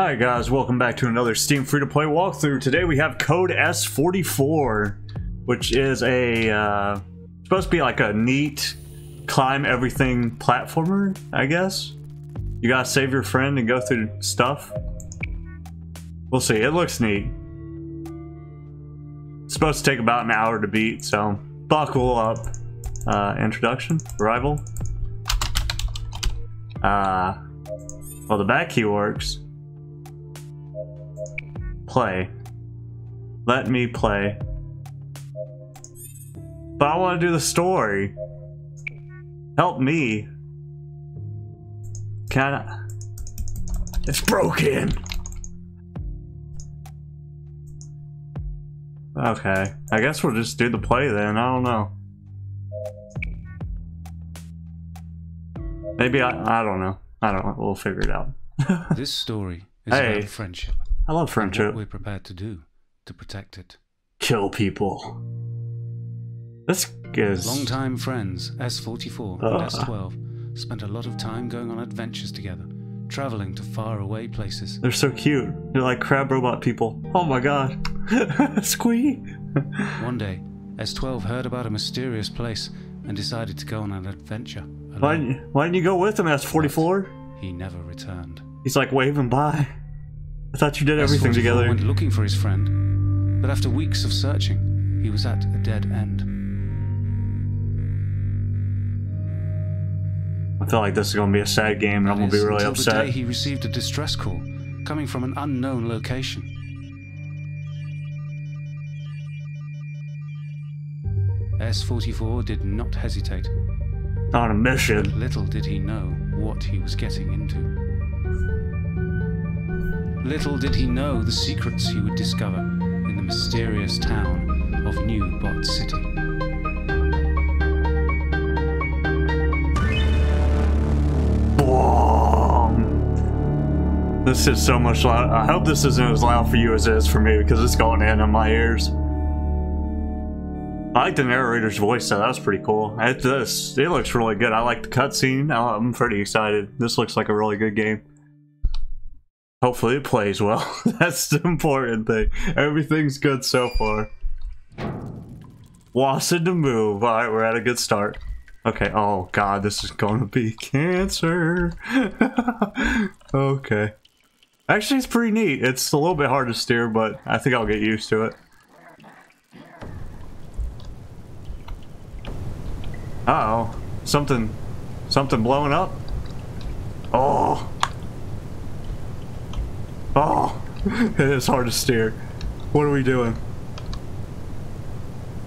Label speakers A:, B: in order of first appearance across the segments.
A: Hi guys, welcome back to another Steam free-to-play walkthrough. Today we have Code S44, which is a uh, supposed to be like a neat climb everything platformer, I guess. You gotta save your friend and go through stuff. We'll see. It looks neat. It's supposed to take about an hour to beat, so buckle up. Uh, introduction, arrival. Uh, well, the back key works. Play. Let me play. But I want to do the story. Help me. Can I? It's broken. Okay. I guess we'll just do the play then. I don't know. Maybe I, I don't know. I don't know. We'll figure it out.
B: This story is
A: Hey.
B: about friendship.
A: I love friendship.
B: what we're prepared to do to protect it.
A: Kill people. This is.
B: Longtime friends S44
A: Ugh.
B: and S12 spent a lot of time going on adventures together, traveling to faraway places.
A: They're so cute. They're like crab robot people. Oh my god. Squee.
B: One day, S12 heard about a mysterious place and decided to go on an adventure.
A: Why, didn't- why didn't you go with him, S44?
B: He never returned.
A: He's like waving by. I thought you did everything
B: S44
A: together.
B: went looking for his friend, but after weeks of searching, he was at a dead end.
A: I feel like this is gonna be a sad game and I'm gonna be
B: is,
A: really
B: until the day he received a distress call coming from an unknown location. S44 did not hesitate.
A: On a mission.
B: Little did he know what he was getting into. Little did he know the secrets he would discover in the mysterious town of New Bot City.
A: This is so much loud. I hope this isn't as loud for you as it is for me because it's going in on my ears. I like the narrator's voice though. That was pretty cool. It, this it looks really good. I like the cutscene. I'm pretty excited. This looks like a really good game. Hopefully it plays well. That's the important thing. Everything's good so far. Wasted to move. All right, we're at a good start. Okay. Oh God, this is gonna be cancer. okay. Actually, it's pretty neat. It's a little bit hard to steer, but I think I'll get used to it. Uh oh, something, something blowing up. Oh. Oh, it is hard to steer. What are we doing?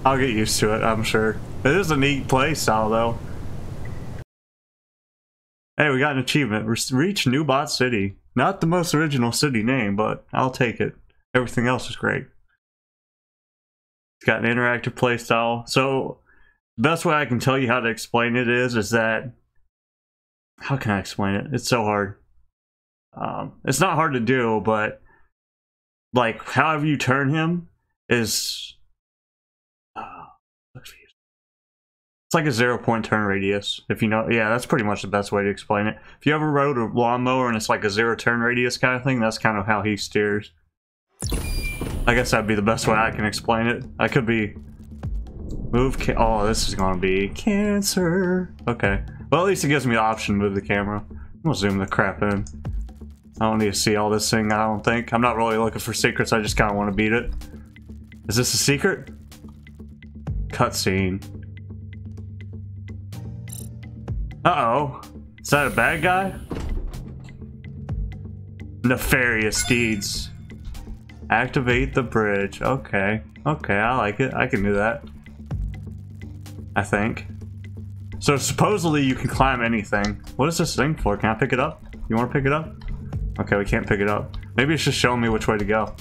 A: I'll get used to it, I'm sure. It is a neat play style, though. Hey, we got an achievement. Re- Reach New Bot City. Not the most original city name, but I'll take it. Everything else is great. It's got an interactive play style. So, the best way I can tell you how to explain it is, is that. How can I explain it? It's so hard. Um, it's not hard to do, but like however you turn him is uh, it's like a zero point turn radius. If you know, yeah, that's pretty much the best way to explain it. If you ever rode a lawnmower and it's like a zero turn radius kind of thing, that's kind of how he steers. I guess that'd be the best way I can explain it. I could be move. Oh, this is gonna be cancer. Okay. Well, at least it gives me the option to move the camera. I'm gonna zoom the crap in. I don't need to see all this thing, I don't think. I'm not really looking for secrets, I just kind of want to beat it. Is this a secret? Cutscene. Uh-oh. Is that a bad guy? Nefarious deeds. Activate the bridge. Okay. Okay, I like it. I can do that. I think. So supposedly you can climb anything. What is this thing for? Can I pick it up? You want to pick it up? Okay, we can't pick it up. Maybe it's just showing me which way to go.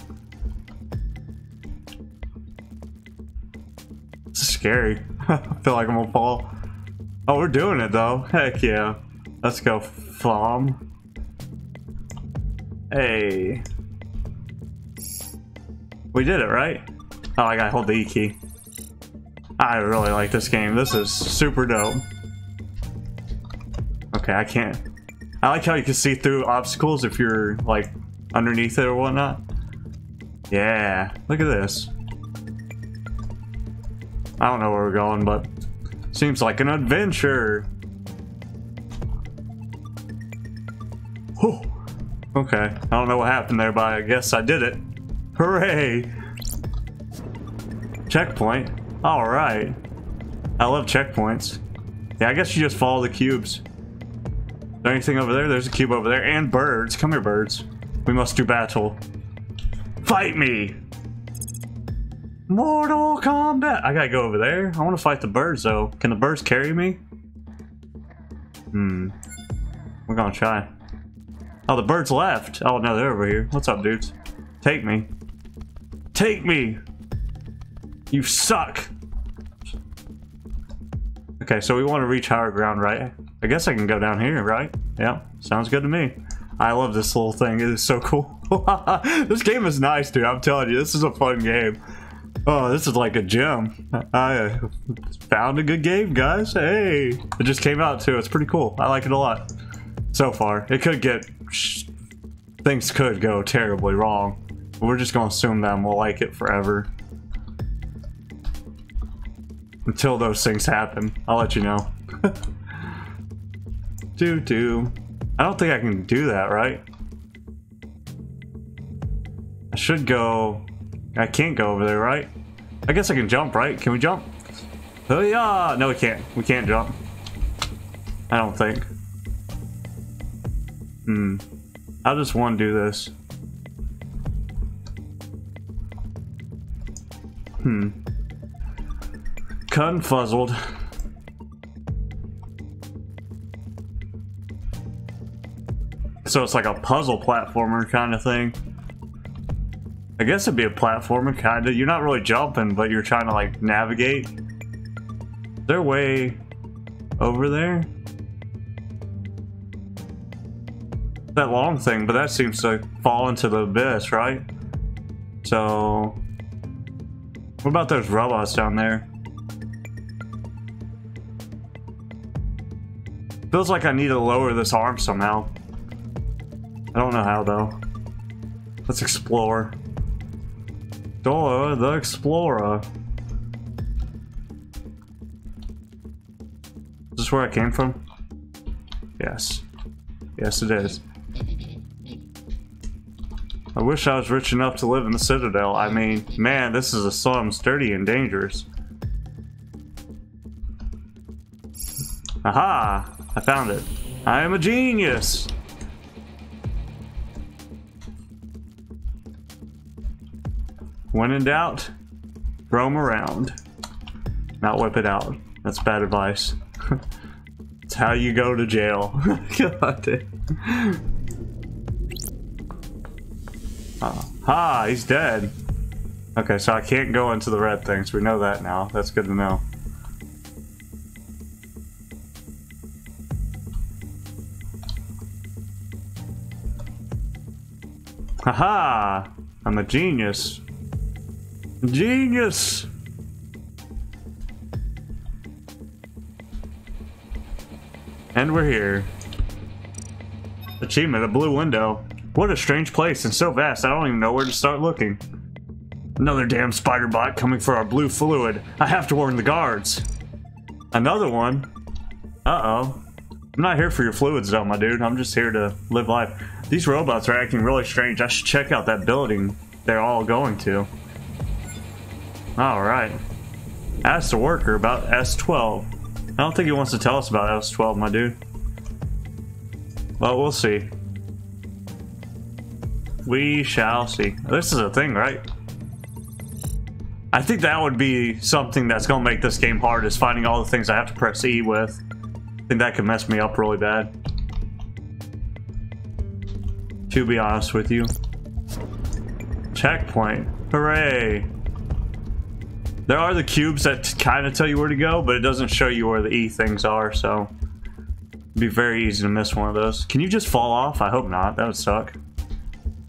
A: This is scary. I feel like I'm gonna fall. Oh, we're doing it though. Heck yeah. Let's go, Flom. Hey. We did it, right? Oh, I gotta hold the E key. I really like this game. This is super dope. Okay, I can't. I like how you can see through obstacles if you're like underneath it or whatnot. Yeah, look at this. I don't know where we're going, but seems like an adventure. Whew. Okay, I don't know what happened there, but I guess I did it. Hooray! Checkpoint. All right. I love checkpoints. Yeah, I guess you just follow the cubes. There anything over there? There's a cube over there. And birds. Come here, birds. We must do battle. Fight me! Mortal Kombat! I gotta go over there. I want to fight the birds, though. Can the birds carry me? Hmm. We're gonna try. Oh, the birds left. Oh, no, they're over here. What's up, dudes? Take me. Take me! You suck! Okay, so we want to reach higher ground, right? I guess I can go down here, right? Yeah, sounds good to me. I love this little thing. It is so cool. this game is nice, dude. I'm telling you, this is a fun game. Oh, this is like a gem. I found a good game, guys. Hey, it just came out too. It's pretty cool. I like it a lot. So far, it could get things could go terribly wrong. We're just gonna assume that we'll like it forever. Until those things happen, I'll let you know. do do. I don't think I can do that, right? I should go I can't go over there, right? I guess I can jump, right? Can we jump? Oh yeah! No, we can't. We can't jump. I don't think. Hmm. How does one do this? Hmm. Confuzzled. So it's like a puzzle platformer kind of thing. I guess it'd be a platformer, kinda. You're not really jumping, but you're trying to, like, navigate. Is there way over there? That long thing, but that seems to fall into the abyss, right? So... What about those robots down there? Feels like I need to lower this arm somehow. I don't know how, though. Let's explore. Dora the Explorer. Is this where I came from? Yes. Yes, it is. I wish I was rich enough to live in the Citadel. I mean, man, this is a slum, sturdy and dangerous. Aha! I found it. I am a genius! When in doubt, throw around. Not whip it out. That's bad advice. it's how you go to jail. God. Uh, ha, he's dead. Okay, so I can't go into the red things. We know that now. That's good to know. Haha! I'm a genius. Genius! And we're here. Achievement, a blue window. What a strange place and so vast, I don't even know where to start looking. Another damn spider bot coming for our blue fluid. I have to warn the guards. Another one? Uh-oh. I'm not here for your fluids though, my dude. I'm just here to live life. These robots are acting really strange. I should check out that building they're all going to. Alright. Ask the worker about S12. I don't think he wants to tell us about S12, my dude. Well, we'll see. We shall see. This is a thing, right? I think that would be something that's going to make this game hard, is finding all the things I have to press E with. I think that could mess me up really bad. To be honest with you. Checkpoint. Hooray! There are the cubes that kind of tell you where to go, but it doesn't show you where the E things are, so... It'd be very easy to miss one of those. Can you just fall off? I hope not. That would suck.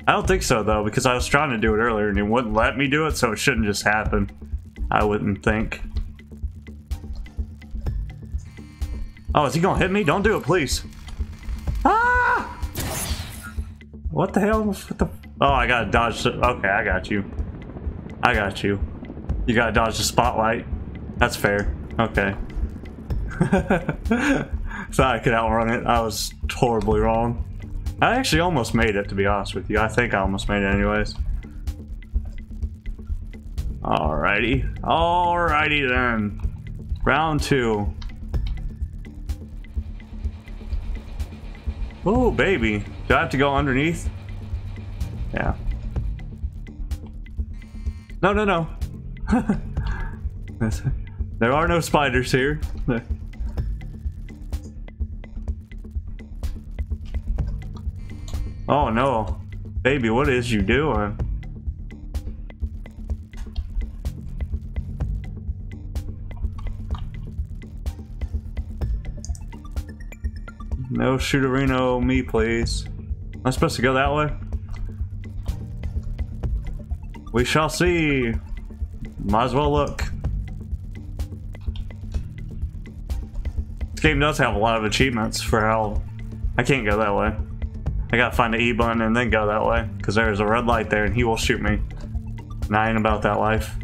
A: I don't think so, though, because I was trying to do it earlier and it wouldn't let me do it, so it shouldn't just happen. I wouldn't think. Oh, is he gonna hit me? Don't do it, please. Ah! What the hell? What the... Oh, I gotta dodge. Okay, I got you. I got you. You gotta dodge the spotlight. That's fair. Okay. Thought I could outrun it. I was horribly wrong. I actually almost made it, to be honest with you. I think I almost made it anyways. Alrighty. Alrighty then. Round two. Oh, baby. Do I have to go underneath? Yeah. No, no, no. there are no spiders here. Oh no. Baby, what is you doing? No shooterino me, please. Am I supposed to go that way? We shall see. Might as well look. This game does have a lot of achievements for how... I can't go that way. I gotta find the E button and then go that way. Because there's a red light there and he will shoot me. And I ain't about that life.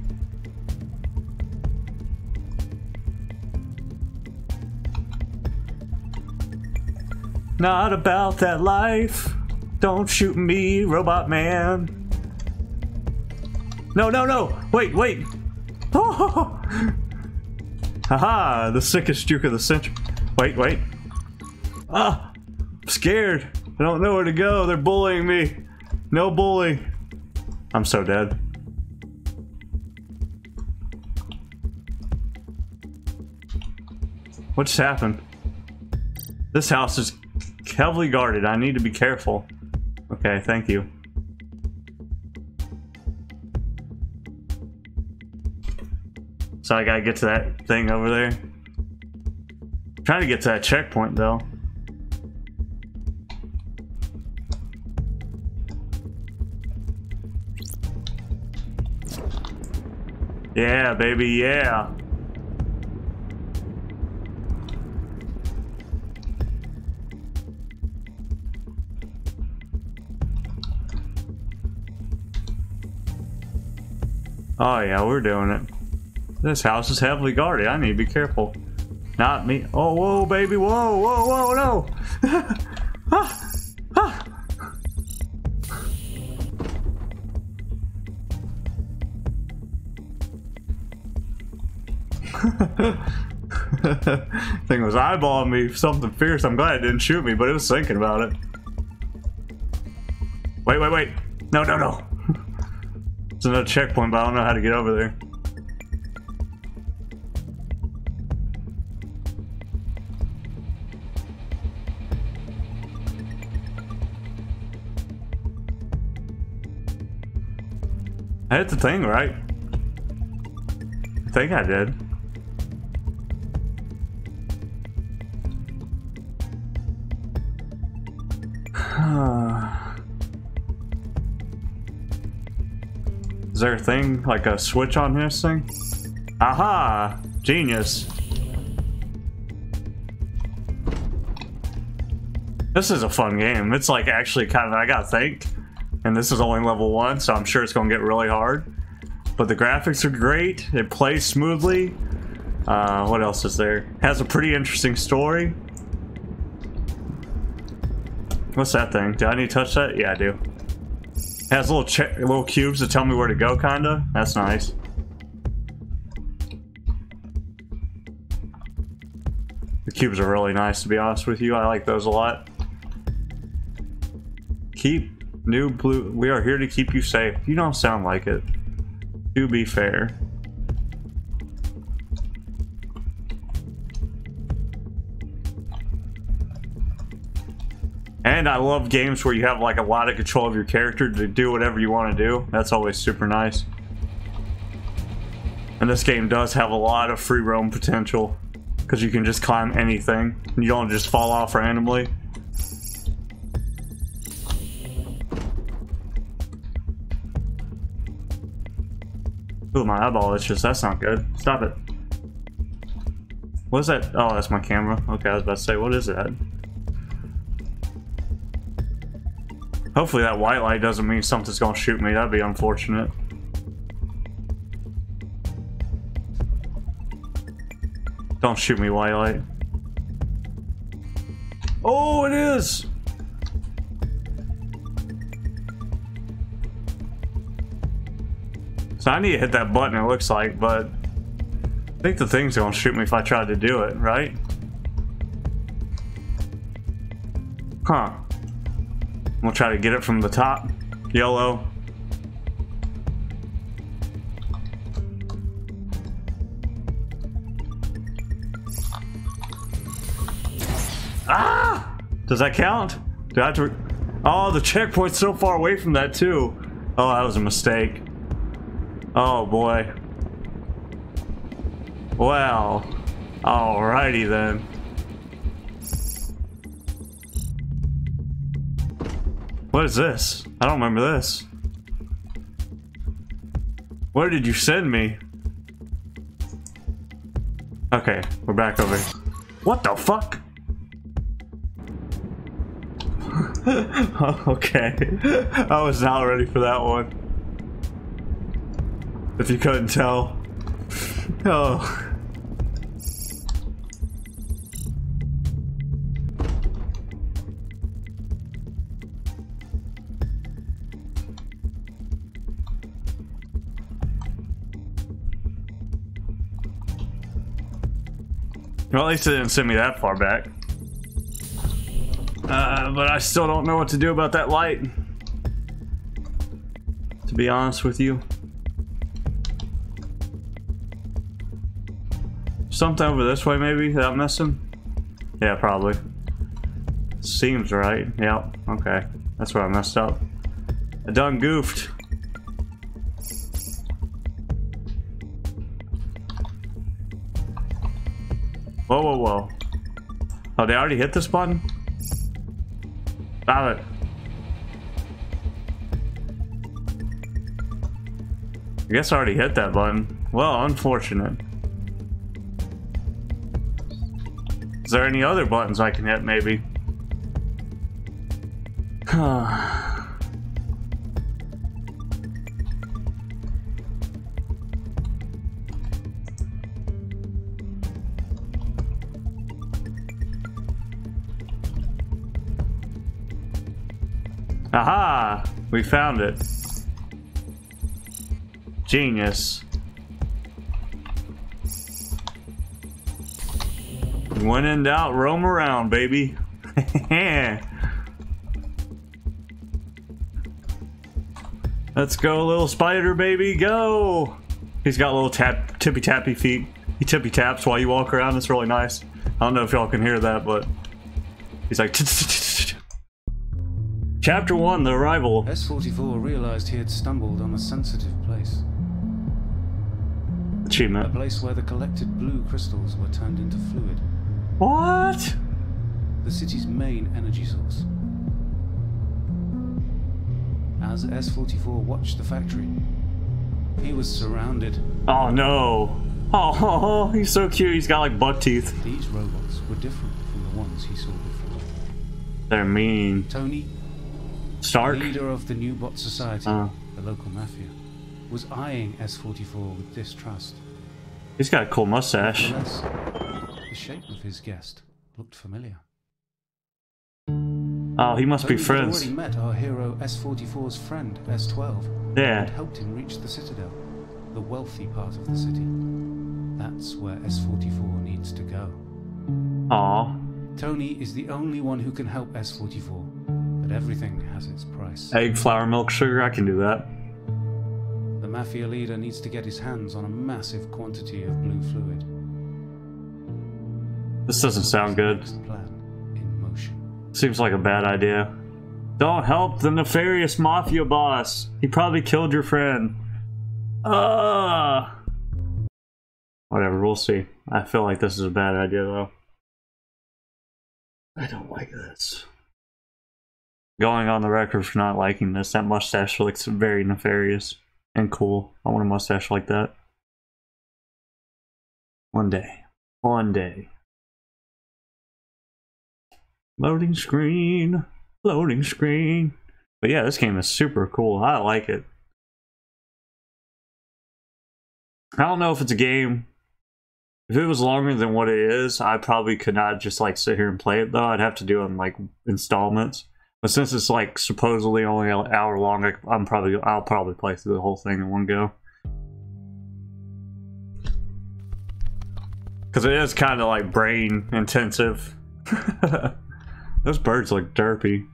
A: Not about that life. Don't shoot me, robot man. No, no, no! Wait, wait! Oh! Haha, the sickest juke of the century. Wait, wait. Ah! I'm scared. I don't know where to go. They're bullying me. No bully. I'm so dead. What just happened? This house is heavily guarded. I need to be careful. Okay, thank you. So I gotta get to that thing over there. I'm trying to get to that checkpoint though. Yeah, baby, yeah. Oh yeah, we're doing it. This house is heavily guarded. I need to be careful. Not me. Oh, whoa, baby. Whoa, whoa, whoa, no. ah, ah. Thing was eyeballing me something fierce. I'm glad it didn't shoot me, but it was thinking about it. Wait, wait, wait. No, no, no. It's another checkpoint, but I don't know how to get over there. I hit the thing, right? I think I did. Is there a thing, like a switch on this thing? Aha! Genius. This is a fun game. It's like actually kind of, I gotta think. And this is only level one, so I'm sure it's gonna get really hard. But the graphics are great. It plays smoothly. Uh, what else is there? Has a pretty interesting story. What's that thing? Do I need to touch that? Yeah, I do. Has little little cubes to tell me where to go, kinda. That's nice. The cubes are really nice, to be honest with you. I like those a lot. Keep new blue. We are here to keep you safe. You don't sound like it. To be fair. And I love games where you have like a lot of control of your character to do whatever you want to do. That's always super nice. And this game does have a lot of free roam potential. Because you can just climb anything. You don't just fall off randomly. Ooh, my eyeball It's just That's not good. Stop it. What is that? Oh, that's my camera. Okay, I was about to say, what is that? Hopefully that white light doesn't mean something's gonna shoot me. That'd be unfortunate. Don't shoot me, white light. Oh, it is! I need to hit that button, it looks like, but I think the thing's gonna shoot me if I try to do it, right? Huh. I'm gonna try to get it from the top. Yellow. Ah! Does that count? Do I have to... Oh, the checkpoint's so far away from that, too. Oh, that was a mistake. Oh, boy. Well. Alrighty, then. What is this? I don't remember this. Where did you send me? Okay, we're back over. What the fuck? okay. I was not ready for that one. If you couldn't tell. Oh. Well, at least it didn't send me that far back. Uh, but I still don't know what to do about that light. To be honest with you. Something over this way maybe that I'm missing? Yeah, probably. Seems right. Yep. Okay. That's where I messed up. I done goofed. Whoa, whoa, whoa. Oh, they already hit this button? Stop it. I guess I already hit that button. Well, unfortunate. Is there any other buttons I can hit, maybe? Aha! We found it. Genius. When in doubt, roam around, baby. Let's go, little spider baby, go! He's got little tap, tippy tappy feet. He tippy taps while you walk around. It's really nice. I don't know if y'all can hear that, but he's like. Chapter 1 The Arrival.
B: S44 realized he had stumbled on a sensitive place. A place where the collected blue crystals were turned into fluid.
A: What?
B: The city's main energy source. As S44 watched the factory, he was surrounded.
A: Oh no. Oh, he's so cute. He's got like buck teeth.
B: These robots were different from the ones he saw before.
A: They're mean.
B: Tony,
A: Stark?
B: leader of the New Bot Society,
A: Uh.
B: the local mafia, was eyeing S44 with distrust.
A: He's got a cool mustache.
B: The shape of his guest looked familiar.
A: Oh, he must be
B: Tony had
A: friends.
B: already met our hero S44's friend, S12,
A: Yeah.
B: and helped him reach the Citadel, the wealthy part of the city. That's where S44 needs to go.
A: Aw.
B: Tony is the only one who can help S44, but everything has its price.
A: Egg, flour, milk, sugar. I can do that.
B: The mafia leader needs to get his hands on a massive quantity of blue fluid.
A: This doesn't sound good.
B: Next plan in motion.
A: Seems like a bad idea. Don't help the nefarious mafia boss. He probably killed your friend. Ah. Whatever, we'll see. I feel like this is a bad idea though. I don't like this. Going on the record for not liking this, that mustache looks very nefarious and cool. I want a mustache like that. One day. One day. Loading screen. Loading screen. But yeah, this game is super cool. I like it. I don't know if it's a game. If it was longer than what it is, I probably could not just like sit here and play it though. I'd have to do it in like installments. But since it's like supposedly only an hour long, I'm probably I'll probably play through the whole thing in one go. Because it is kind of like brain intensive. Those birds look derpy.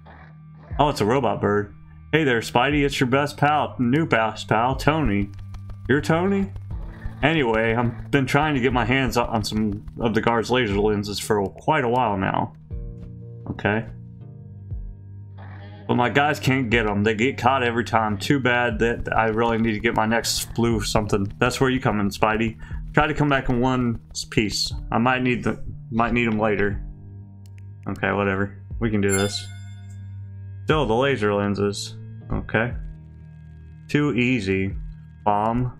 A: Oh, it's a robot bird. Hey there, Spidey. It's your best pal, new best pal, Tony. You're Tony? Anyway, I've been trying to get my hands on some of the guard's laser lenses for quite a while now. Okay. But my guys can't get them. They get caught every time. Too bad that I really need to get my next blue something. That's where you come in, Spidey. Try to come back in one piece. I might need the might need them later. Okay, whatever. We can do this. Still, the laser lenses. Okay. Too easy. Bomb.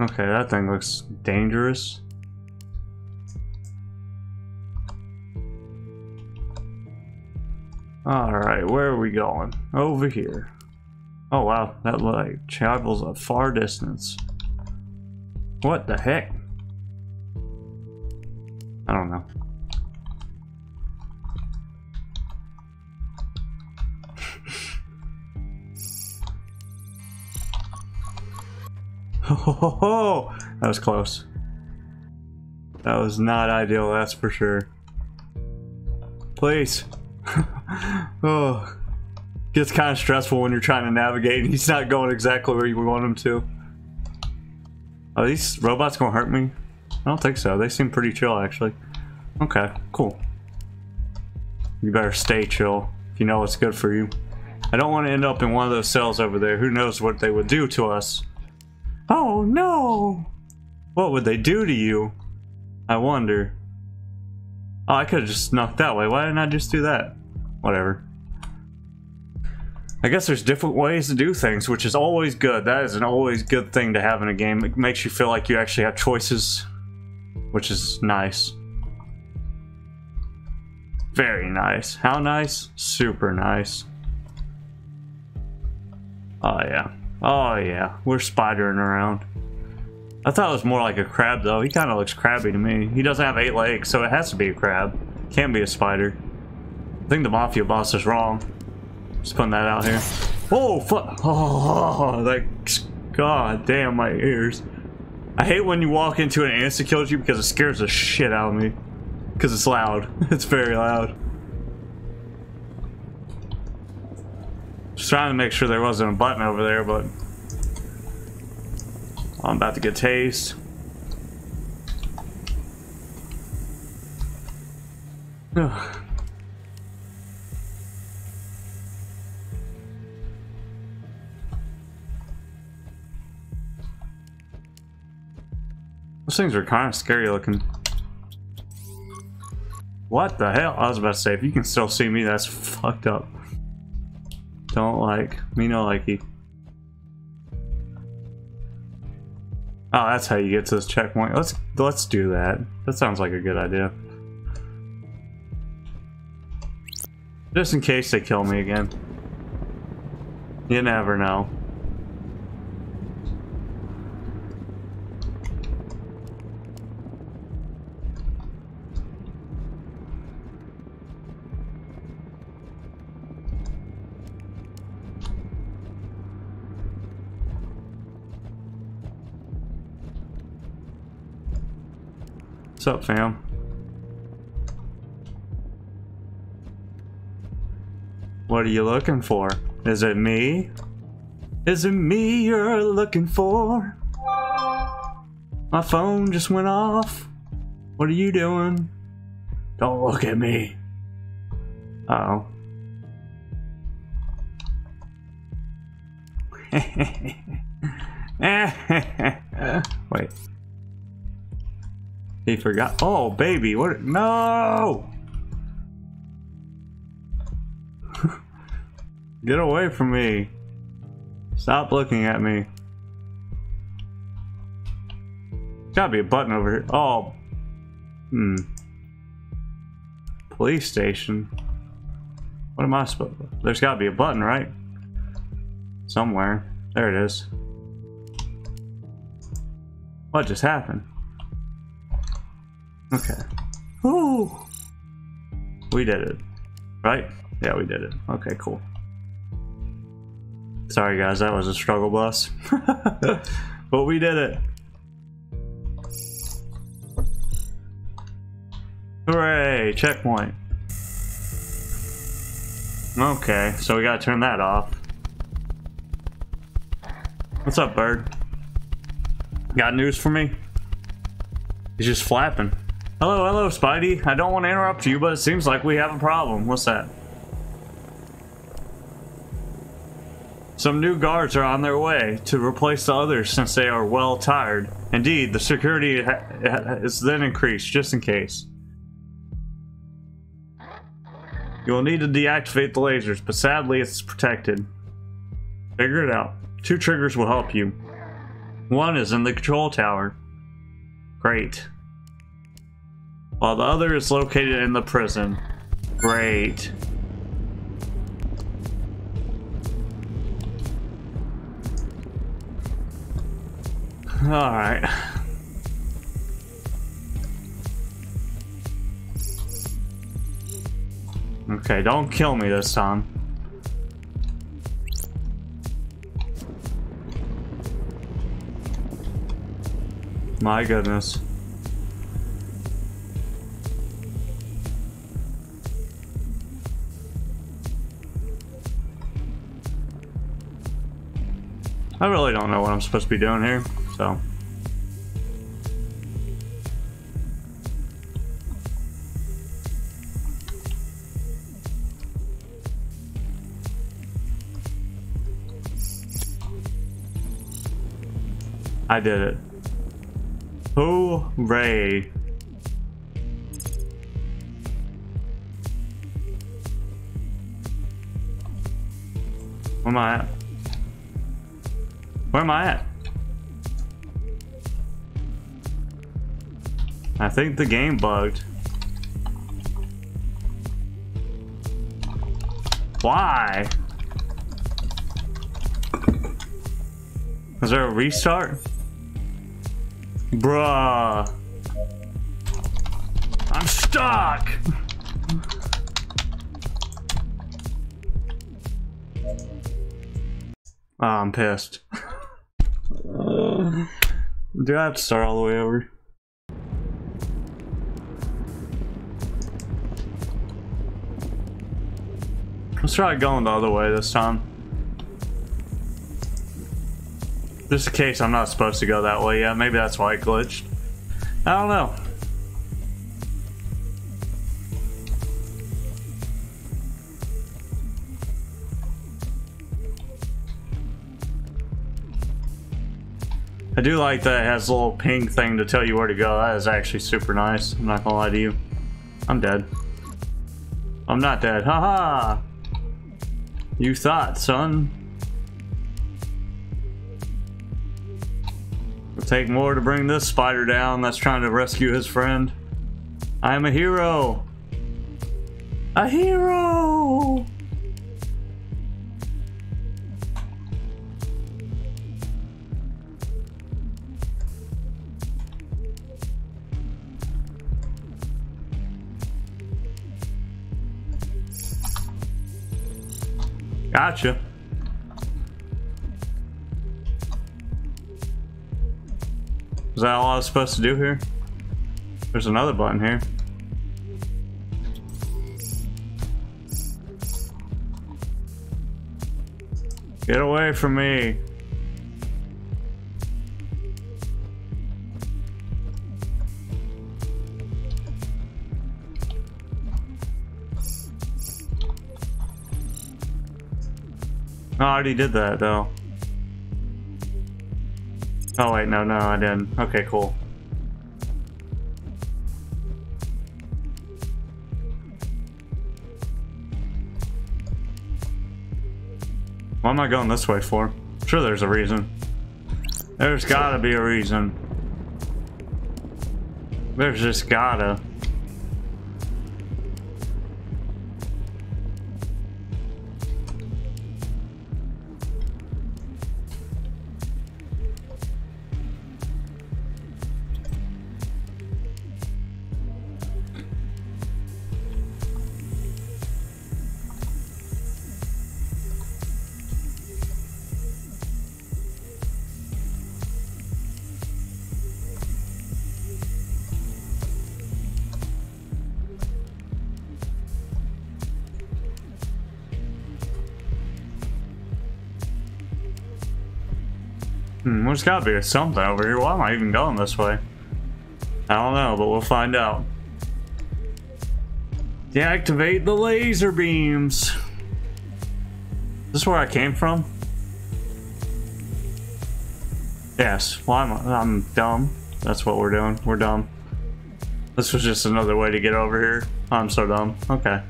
A: Okay, that thing looks dangerous. Alright, where are we going? Over here. Oh wow, that light travels a far distance. What the heck? I don't know. Ho! That was close. That was not ideal, that's for sure. Please. oh. Gets kind of stressful when you're trying to navigate and he's not going exactly where you want him to. Are these robots gonna hurt me? I don't think so. They seem pretty chill, actually. Okay, cool. You better stay chill if you know what's good for you. I don't want to end up in one of those cells over there. Who knows what they would do to us? Oh no! What would they do to you? I wonder. Oh, I could have just snuck that way. Why didn't I just do that? Whatever. I guess there's different ways to do things, which is always good. That is an always good thing to have in a game. It makes you feel like you actually have choices, which is nice. Very nice. How nice? Super nice. Oh yeah. Oh yeah. We're spidering around. I thought it was more like a crab though. He kind of looks crabby to me. He doesn't have eight legs, so it has to be a crab. Can't be a spider. I think the mafia boss is wrong. Just putting that out here. Oh fuck! Oh, like god damn my ears. I hate when you walk into an insta kills you because it scares the shit out of me. Because it's loud. It's very loud. Just trying to make sure there wasn't a button over there, but I'm about to get tased. Ugh. Those things are kind of scary looking. What the hell? I was about to say, if you can still see me, that's fucked up. Don't like. Me no likey. Oh, that's how you get to this checkpoint. Let's let's do that. That sounds like a good idea. Just in case they kill me again. You never know. What's up, fam? What are you looking for? Is it me? Is it me you're looking for? My phone just went off. What are you doing? Don't look at me. Uh oh. Wait. He forgot. Oh, baby. What? No! Get away from me. Stop looking at me. Gotta be a button over here. Oh. Hmm. Police station. What am I supposed to... There's gotta be a button, right? Somewhere. There it is. What just happened? Okay. Ooh. We did it. Right? Yeah, we did it. Okay, cool. Sorry guys, that was a struggle bus. but we did it. Hooray, checkpoint. Okay, so we gotta turn that off. What's up, bird? Got news for me? He's just flapping. Hello, hello, Spidey. I don't want to interrupt you, but it seems like we have a problem. What's that? Some new guards are on their way to replace the others since they are well tired. Indeed, the security is then increased just in case. You will need to deactivate the lasers, but sadly it's protected. Figure it out. Two triggers will help you. One is in the control tower. Great. While the other is located in the prison. Great. Alright. Okay, don't kill me this time. My goodness. I really don't know what I'm supposed to be doing here, so. I did it. Hooray. Where am I at? Where am I at? I think the game bugged. Why? Is there a restart? Bruh. I'm stuck! oh, I'm pissed. Do I have to start all the way over? Let's try going the other way this time. Just in case I'm not supposed to go that way. Yeah, maybe that's why it glitched. I don't know. I do like that it has a little pink thing to tell you where to go. That is actually super nice. I'm not gonna lie to you. I'm dead. I'm not dead. Haha! -ha! You thought, son. It'll take more to bring this spider down that's trying to rescue his friend. I am a hero. A hero! Gotcha. Is that all I was supposed to do here? There's another button here. Get away from me. I already did that though. Oh wait, no, no, I didn't. Okay, cool. Why am I going this way for? Sure, there's a reason. There's gotta be a reason. There's just gotta. There's gotta be something over here. Why am I even going this way? I don't know, but we'll find out. Deactivate the laser beams. Is this where I came from? Yes. Why Well, I'm, I'm dumb. That's what we're doing. We're dumb. This was just another way to get over here. I'm so dumb. Okay.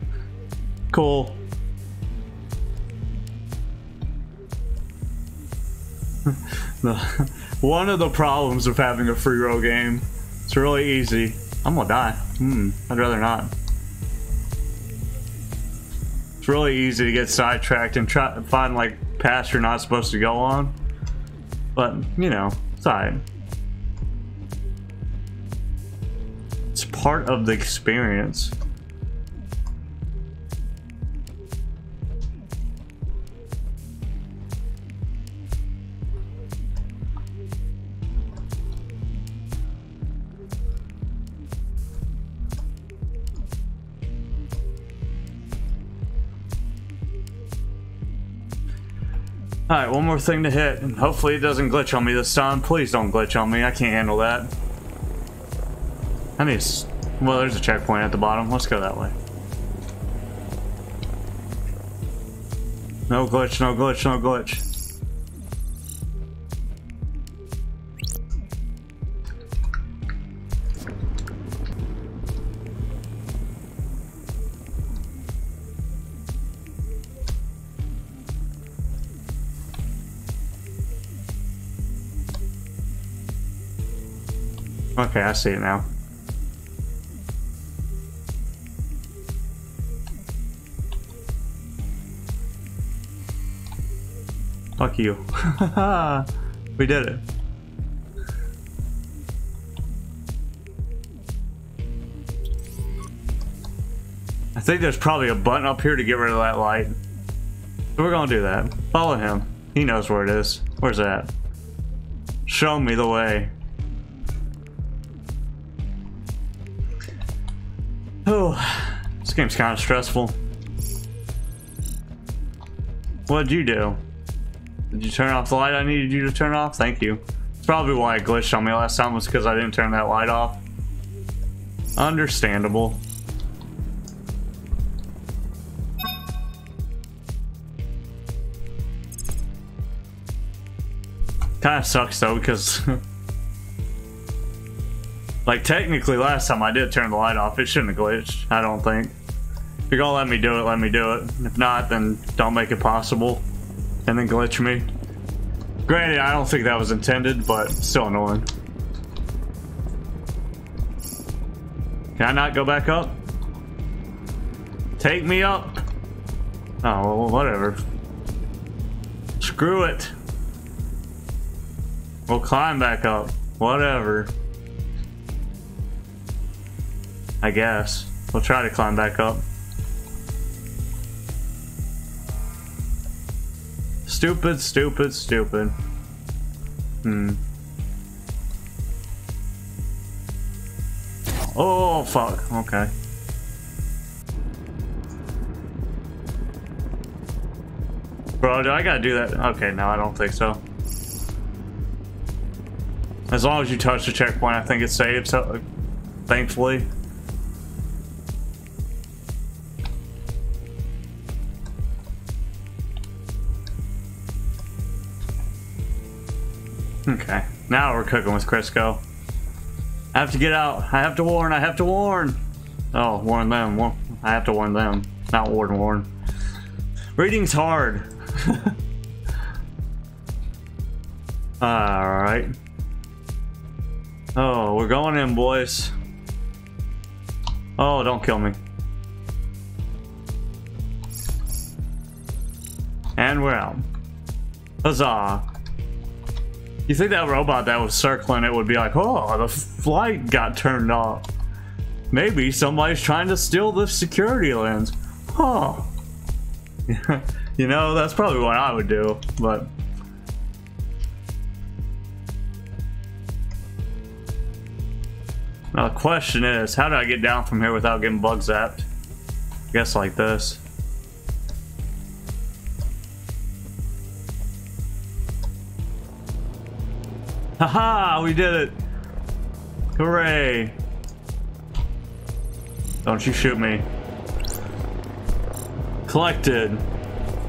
A: Cool. one of the problems of having a free roll game. It's really easy. I'm gonna die. Hmm, I'd rather not. It's really easy to get sidetracked and try to find like paths you're not supposed to go on. But, you know, it's alright. It's part of the experience. Alright, one more thing to hit, and hopefully it doesn't glitch on me this time. Please don't glitch on me, I can't handle that. I need. Well, there's a checkpoint at the bottom. Let's go that way. No glitch, no glitch, no glitch. Okay, I see it now. Fuck you. we did it. I think there's probably a button up here to get rid of that light. So we're gonna do that. Follow him. He knows where it is. Where's that? Show me the way. This game's kind of stressful. What'd you do? Did you turn off the light I needed you to turn off? Thank you. It's probably why it glitched on me last time was because I didn't turn that light off. Understandable. Kind of sucks though because Like, technically, last time I did turn the light off, it shouldn't have glitched, I don't think. If you're gonna let me do it, let me do it. If not, then don't make it possible. And then glitch me. Granted, I don't think that was intended, but still annoying. Can I not go back up? Take me up! Oh, well, whatever. Screw it. We'll climb back up. Whatever. I guess. We'll try to climb back up. Stupid, stupid, stupid. Hmm. Oh, fuck. Okay. Bro, do I gotta do that? Okay, no, I don't think so. As long as you touch the checkpoint, I think it's saved, so thankfully. Okay, now we're cooking with Crisco. I have to get out. I have to warn. I have to warn. Oh, warn them. I have to warn them. Not warn, warn. Reading's hard. Alright. Oh, we're going in, boys. Oh, don't kill me. And we're out. Huzzah. You think that robot that was circling it would be like, oh, the flight got turned off. Maybe somebody's trying to steal the security lens. Huh. you know, that's probably what I would do, but... Now the question is, how do I get down from here without getting bug zapped? I guess like this. Haha, we did it! Hooray! Don't you shoot me. Collected.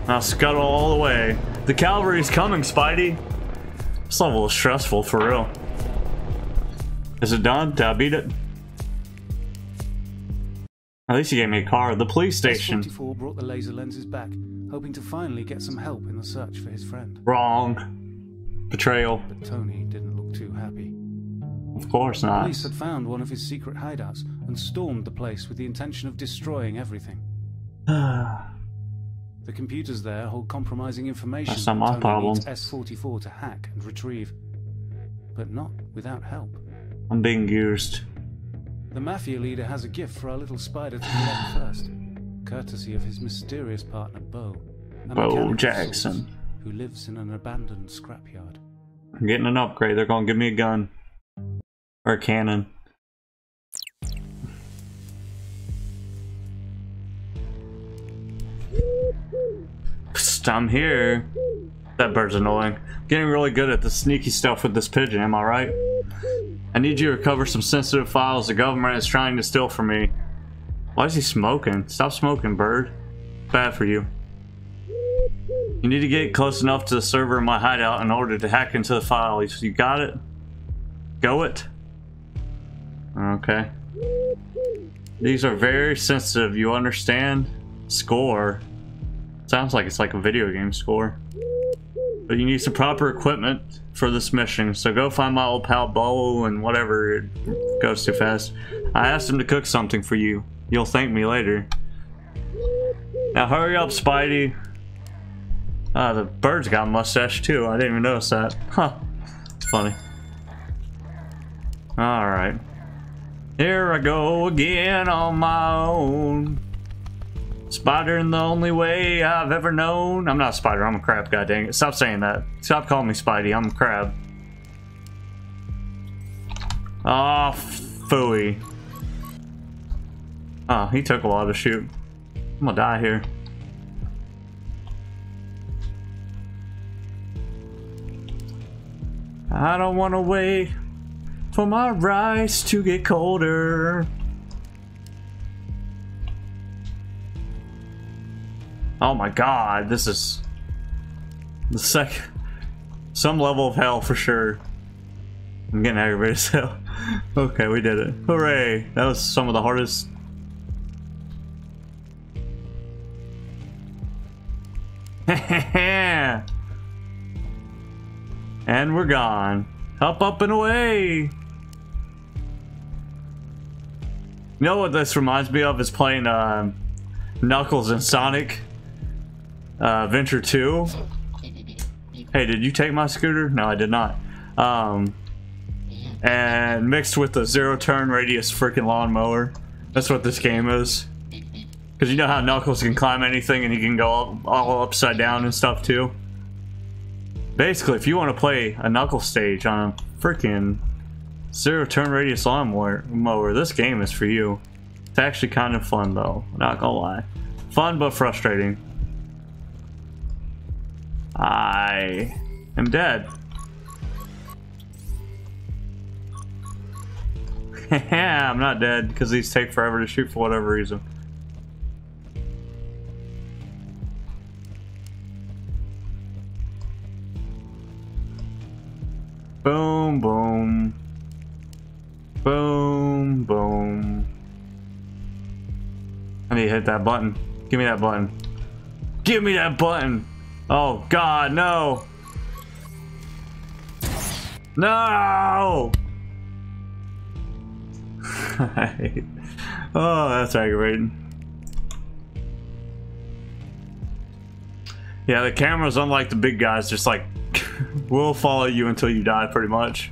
A: Now scuttle all the way. The cavalry's coming, Spidey! This level is stressful, for real. Is it done? Did I beat it? At least he gave me a car. At the police station.
B: S44 brought the laser lenses back, hoping to finally get some help in the search for his friend.
A: Wrong. Betrayal.
B: But Tony didn't look too happy.
A: Of course not.
B: Police had found one of his secret hideouts and stormed the place with the intention of destroying everything. The computers there hold compromising information
A: That's not my
B: that Tony
A: problem.
B: needs S44 to hack and retrieve. But not without help.
A: I'm being used.
B: The mafia leader has a gift for our little spider to collect first, courtesy of his mysterious partner Bo.
A: Bo Jackson.
B: source Who lives in an abandoned scrapyard.
A: I'm getting an upgrade. They're gonna give me a gun. Or a cannon. Psst, I'm here. That bird's annoying. Getting really good at the sneaky stuff with this pigeon, am I right? I need you to recover some sensitive files the government is trying to steal from me. Why is he smoking? Stop smoking, bird. Bad for you. You need to get close enough to the server in my hideout in order to hack into the files. You got it? Go it? Okay. These are very sensitive, you understand? Score. Sounds like it's like a video game score. But you need some proper equipment for this mission, so go find my old pal Bo and whatever it goes too fast. I asked him to cook something for you. You'll thank me later. Now hurry up, Spidey. Ah, the bird's got a mustache too. I didn't even notice that. Huh. It's funny. Alright. Here I go again on my own. Spider in the only way I've ever known. I'm not a spider, I'm a crab, god dang it. Stop saying that. Stop calling me Spidey, I'm a crab. Ah, phooey. Oh, he took a while to shoot. I'm gonna die here. I don't want to wait for my rice to get colder. Oh my god, this is the second some level of hell for sure. I'm getting aggravated hell. Okay, we did it. Hooray! That was some of the hardest. and we're gone. Up, up, and away! You know what this reminds me of is playing uh, Knuckles and Sonic uh, Venture 2. Hey, did you take my scooter? No, I did not. Um, and mixed with the zero turn radius freaking lawnmower. That's what this game is. Because you know how Knuckles can climb anything and he can go all, all upside down and stuff too? Basically, if you want to play a knuckle stage on a freaking zero turn radius lawnmower, mower, this game is for you. It's actually kind of fun though, not gonna lie. Fun but frustrating. I am dead. I'm not dead because these take forever to shoot for whatever reason. Boom, boom. Boom, boom. I need to hit that button. Give me that button. Give me that button! Oh god, no! No! oh, that's aggravating. Yeah, the cameras, unlike the big guys, just like will follow you until you die, pretty much.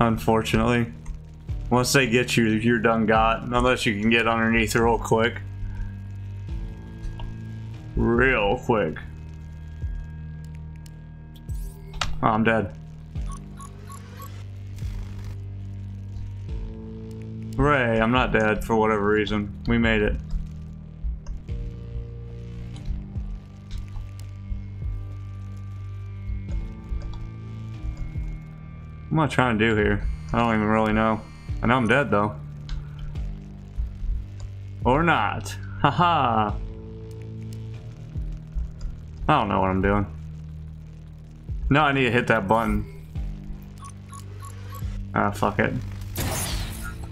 A: Unfortunately. Once they get you, you're done got. Unless you can get underneath real quick. Real quick. Oh, I'm dead. Ray, I'm not dead for whatever reason. We made it. Am I trying to do here? I don't even really know. I know I'm dead though. Or not. Haha. -ha. I don't know what I'm doing. No, I need to hit that button. Ah, fuck it.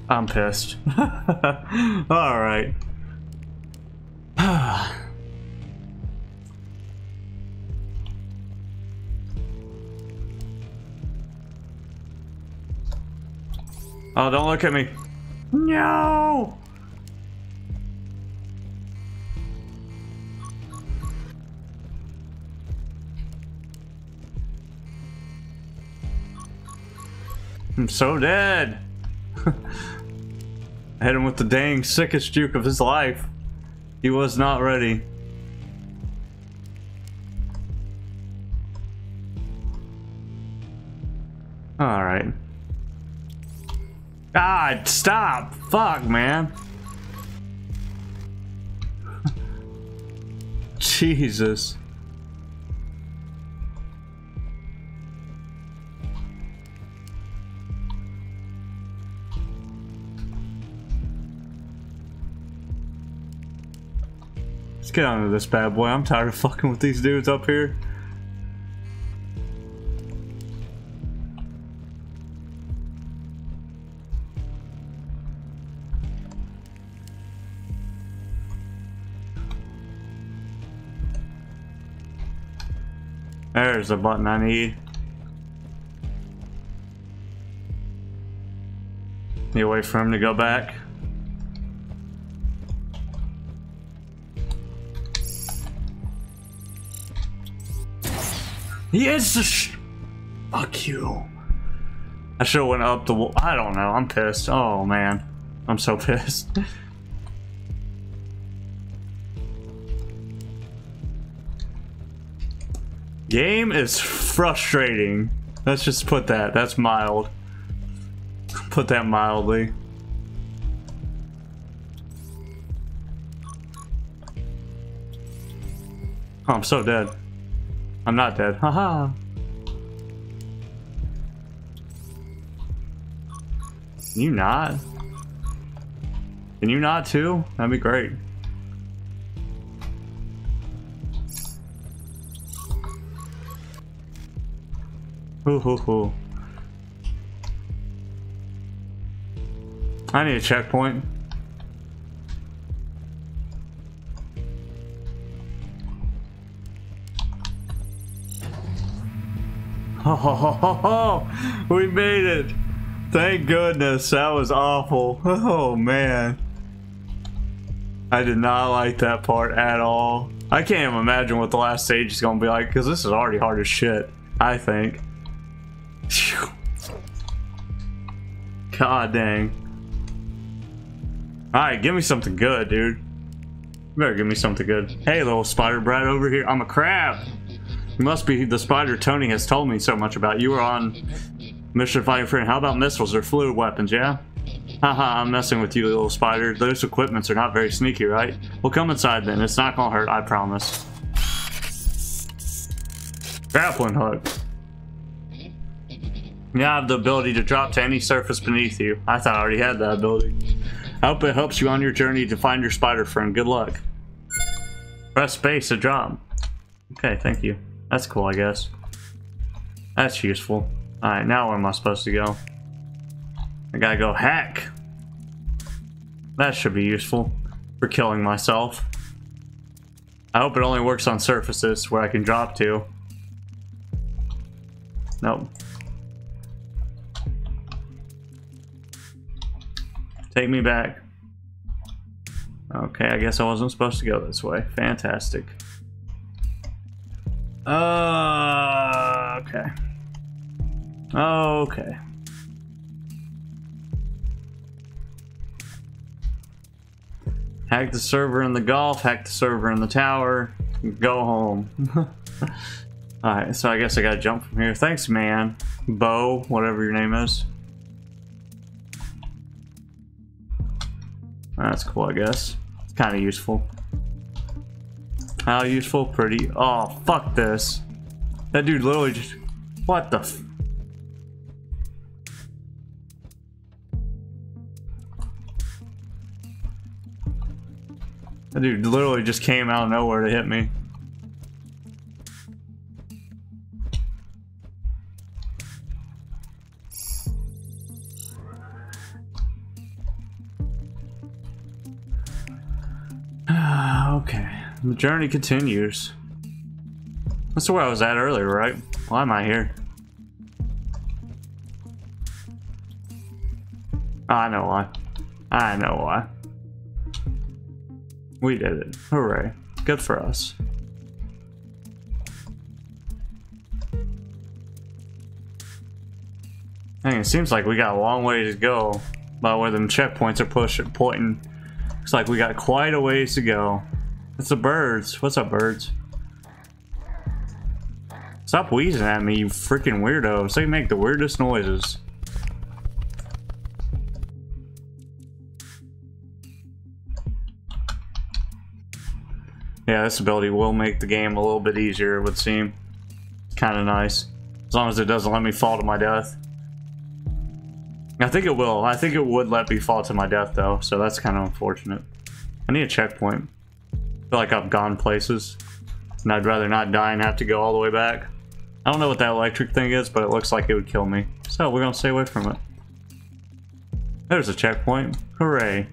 A: I'm pissed. Alright. Oh, don't look at me. No! I'm so dead. I hit him with the dang sickest juke of his life. He was not ready. God, stop! Fuck, man. Jesus. Let's get on to this bad boy. I'm tired of fucking with these dudes up here. There's a button I need. You wait for him to go back. He is the sh- Fuck you. I should have went up the wall. I don't know. I'm pissed. Oh, man. I'm so pissed. Game is frustrating. Let's just put that. That's mild. Put that mildly. Oh, I'm so dead. I'm not dead. Haha. Can you not? Can you not too? That'd be great. Hoo hoo hoo. I need a checkpoint. Ho ho ho ho ho! We made it! Thank goodness, that was awful. Oh man. I did not like that part at all. I can't even imagine what the last stage is gonna be like, because this is already hard as shit, I think. God dang. Alright, give me something good, dude. You better give me something good. Hey, little spider brat over here. I'm a crab. You must be the spider Tony has told me so much about. You were on mission fighting friend. How about missiles or fluid weapons, yeah? Haha, I'm messing with you, little spider. Those equipments are not very sneaky, right? Well, come inside then. It's not gonna hurt, I promise. Grappling hook. You have the ability to drop to any surface beneath you. I thought I already had that ability. I hope it helps you on your journey to find your spider friend. Good luck. Press space to drop. Okay, thank you. That's cool, I guess. That's useful. Alright, now where am I supposed to go? I gotta go hack. That should be useful for killing myself. I hope it only works on surfaces where I can drop to. Nope. Take me back. Okay, I guess I wasn't supposed to go this way. Fantastic. Uh, okay. Okay. Hack the server in the golf, hack the server in the tower, go home. Alright, so I guess I gotta jump from here. Thanks, man. Bo, whatever your name is. That's cool, I guess. It's kind of useful. How useful? Pretty. Oh, fuck this. That dude literally just... What the f... That dude literally just came out of nowhere to hit me. Ah, okay. The journey continues. That's where I was at earlier, right? Why am I here? I know why. I know why. We did it. Hooray. Good for us. Dang, it seems like we got a long way to go by where them checkpoints are pushing, pointing. Looks like we got quite a ways to go. It's the birds. What's up, birds? Stop wheezing at me, you freaking weirdos. They make the weirdest noises. Yeah, this ability will make the game a little bit easier, it would seem. Kind of nice. As long as it doesn't let me fall to my death. I think it will. I think it would let me fall to my death, though, so that's kind of unfortunate. I need a checkpoint. I feel like I've gone places, and I'd rather not die and have to go all the way back. I don't know what that electric thing is, but it looks like it would kill me. So we're gonna stay away from it. There's a checkpoint. Hooray.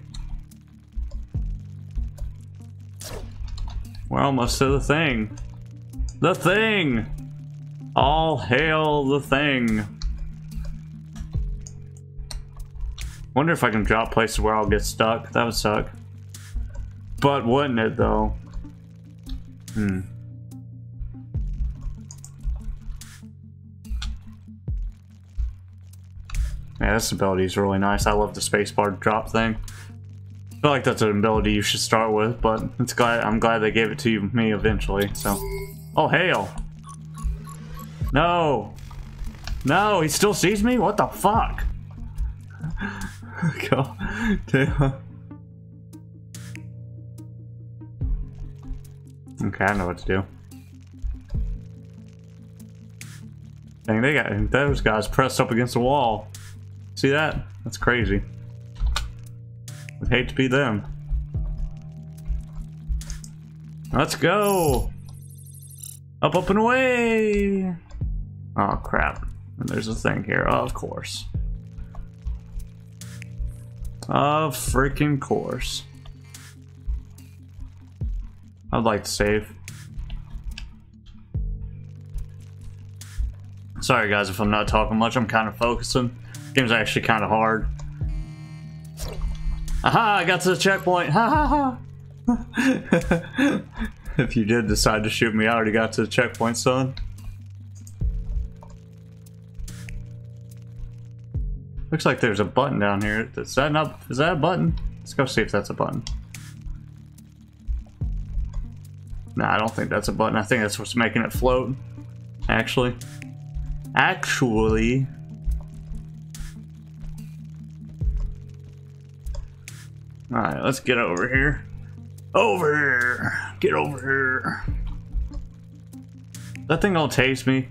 A: We're almost to the thing. The thing! All hail the thing. Wonder if I can drop places where I'll get stuck. That would suck. But wouldn't it though? Hmm. Yeah, this ability is really nice. I love the spacebar drop thing. I feel like that's an ability you should start with, but it's glad I'm glad they gave it to you, me eventually. So, oh hail! No, no, he still sees me. What the fuck? Go, damn. Okay, I know what to do. Dang, they got those guys pressed up against the wall. See that? That's crazy. I'd hate to be them. Let's go! Up, up, and away! Oh, crap. And there's a thing here, oh, of course. Of freaking course. I'd like to save. Sorry guys if I'm not talking much, I'm kind of focusing. Game's actually kind of hard. Aha, I got to the checkpoint. Ha ha ha. if you did decide to shoot me, I already got to the checkpoint, son. Looks like there's a button down here. Is that not, is that a button? Let's go see if that's a button. Nah, I don't think that's a button. I think that's what's making it float. Actually. Actually, Alright, let's get over here. Over here! Get over here! That thing don't tase me.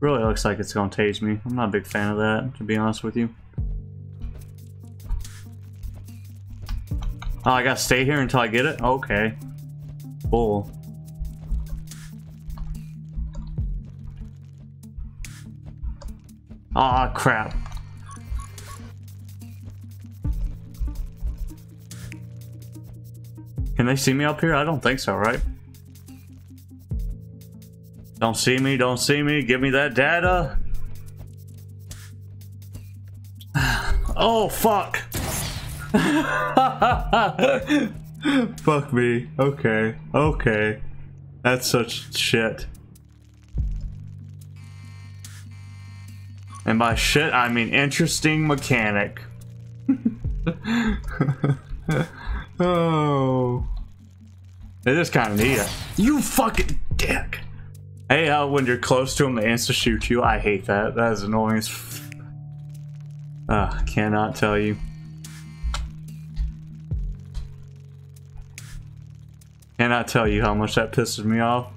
A: Really looks like it's gonna tase me. I'm not a big fan of that, to be honest with you. Oh, I gotta stay here until I get it? Okay. Cool. Aw, oh, crap. Can they see me up here? I don't think so, right? Don't see me, don't see me. Give me that data. Oh, fuck. fuck me. Okay. Okay. That's such shit. And by shit, I mean interesting mechanic. oh. It is kind of neat. You fucking dick. Hey, how when you're close to him, they insta shoot you. I hate that. That is annoying uh, cannot tell you. Cannot tell you how much that pisses me off.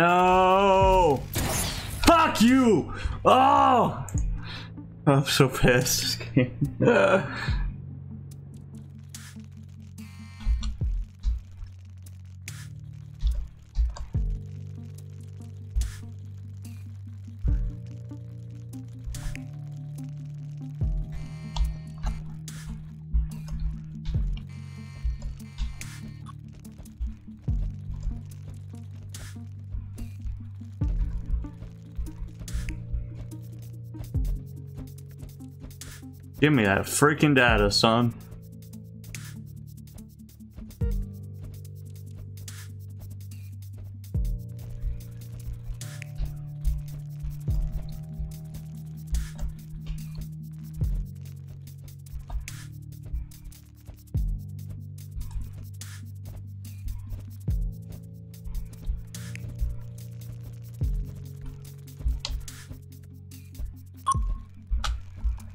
A: No! Fuck you! Oh! I'm so pissed. Give me that freaking data, son.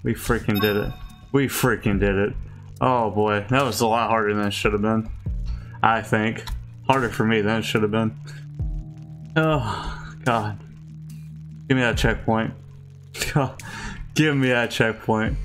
A: We freaking did it. We freaking did it. Oh boy, that was a lot harder than it should have been. I think. Harder for me than it should have been. Oh, God. Give me that checkpoint. God. Give me that checkpoint.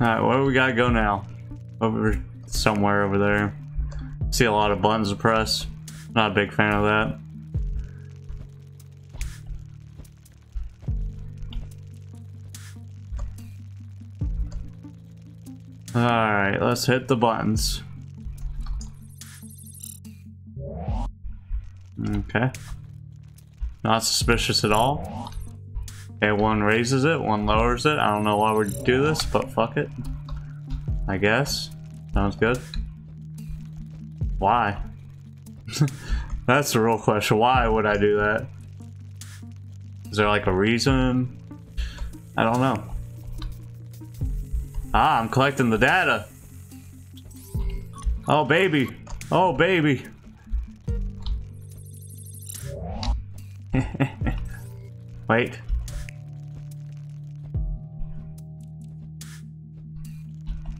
A: Alright, where we gotta go now? Over somewhere over there. See a lot of buttons to press. Not a big fan of that. Alright, let's hit the buttons. Okay. Not suspicious at all. Okay, one raises it, one lowers it. I don't know why we do this, but fuck it. I guess. Sounds good. Why? That's the real question. Why would I do that? Is there like a reason? I don't know. Ah, I'm collecting the data. Oh, baby. Oh, baby. Wait.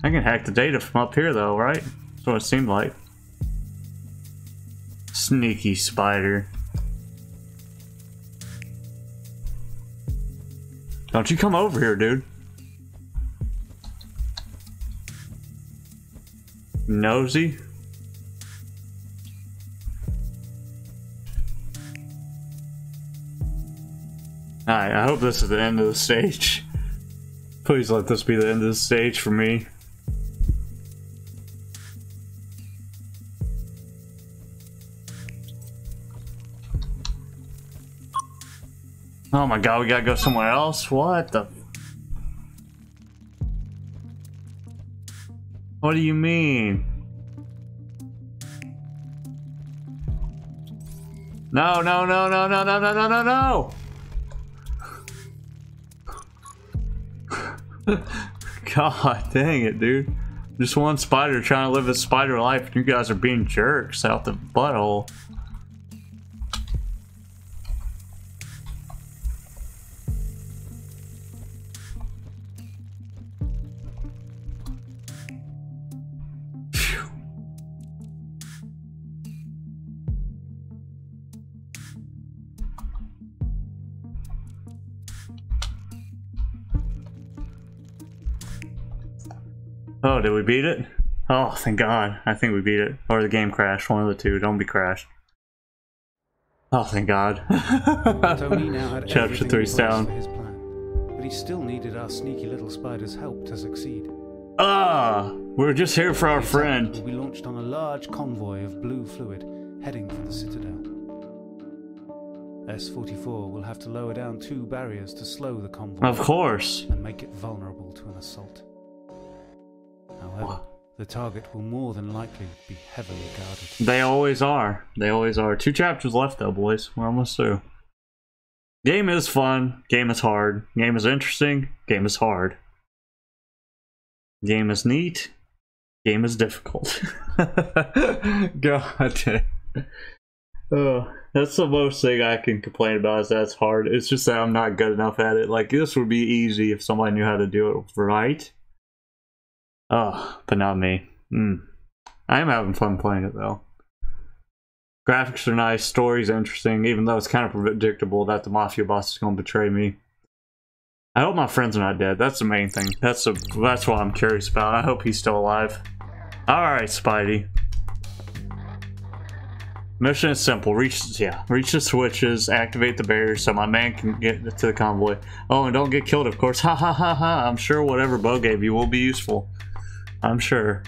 A: I can hack the data from up here though, right? That's what it seemed like. Sneaky spider. Don't you come over here, dude. Nosy. Alright, I hope this is the end of the stage. Please let this be the end of the stage for me. Oh my god, we gotta go somewhere else? What the? What do you mean? No, no, no, no, no, no, no, no, no, no! God dang it, dude. Just one spider trying to live a spider life, and you guys are being jerks out the butthole. Oh, did we beat it? Oh, thank God. I think we beat it. Or the game crashed. One of the two. Don't be crashed. Oh, thank God.
B: Tony now had
A: Chapter three's down.
B: his plan, but he still needed our sneaky little spider's help to succeed.
A: Ah, we're just here for our friend.
B: We launched on a large convoy of blue fluid heading for the citadel. S-44 will have to lower down two barriers to slow the convoy
A: Of course.
B: and make it vulnerable to an assault. However, the target will more than likely be heavily guarded.
A: They always are. They always are. Two chapters left though, boys. We're almost through. Game is fun. Game is hard. Game is interesting. Game is hard. Game is neat. Game is difficult. God damn. Oh, that's the most thing I can complain about is that it's hard. It's just that I'm not good enough at it. Like this would be easy if somebody knew how to do it right. Oh, but not me. Mm. I am having fun playing it though. Graphics are nice, story's interesting, even though it's kind of predictable that the mafia boss is going to betray me. I hope my friends are not dead. That's the main thing. That's the that's what I'm curious about. I hope he's still alive. All right, Spidey. Mission is simple. Reach yeah, reach the switches, activate the barriers so my man can get to the convoy. Oh, and don't get killed, of course. Ha ha ha ha. I'm sure whatever Bo gave you will be useful. I'm sure.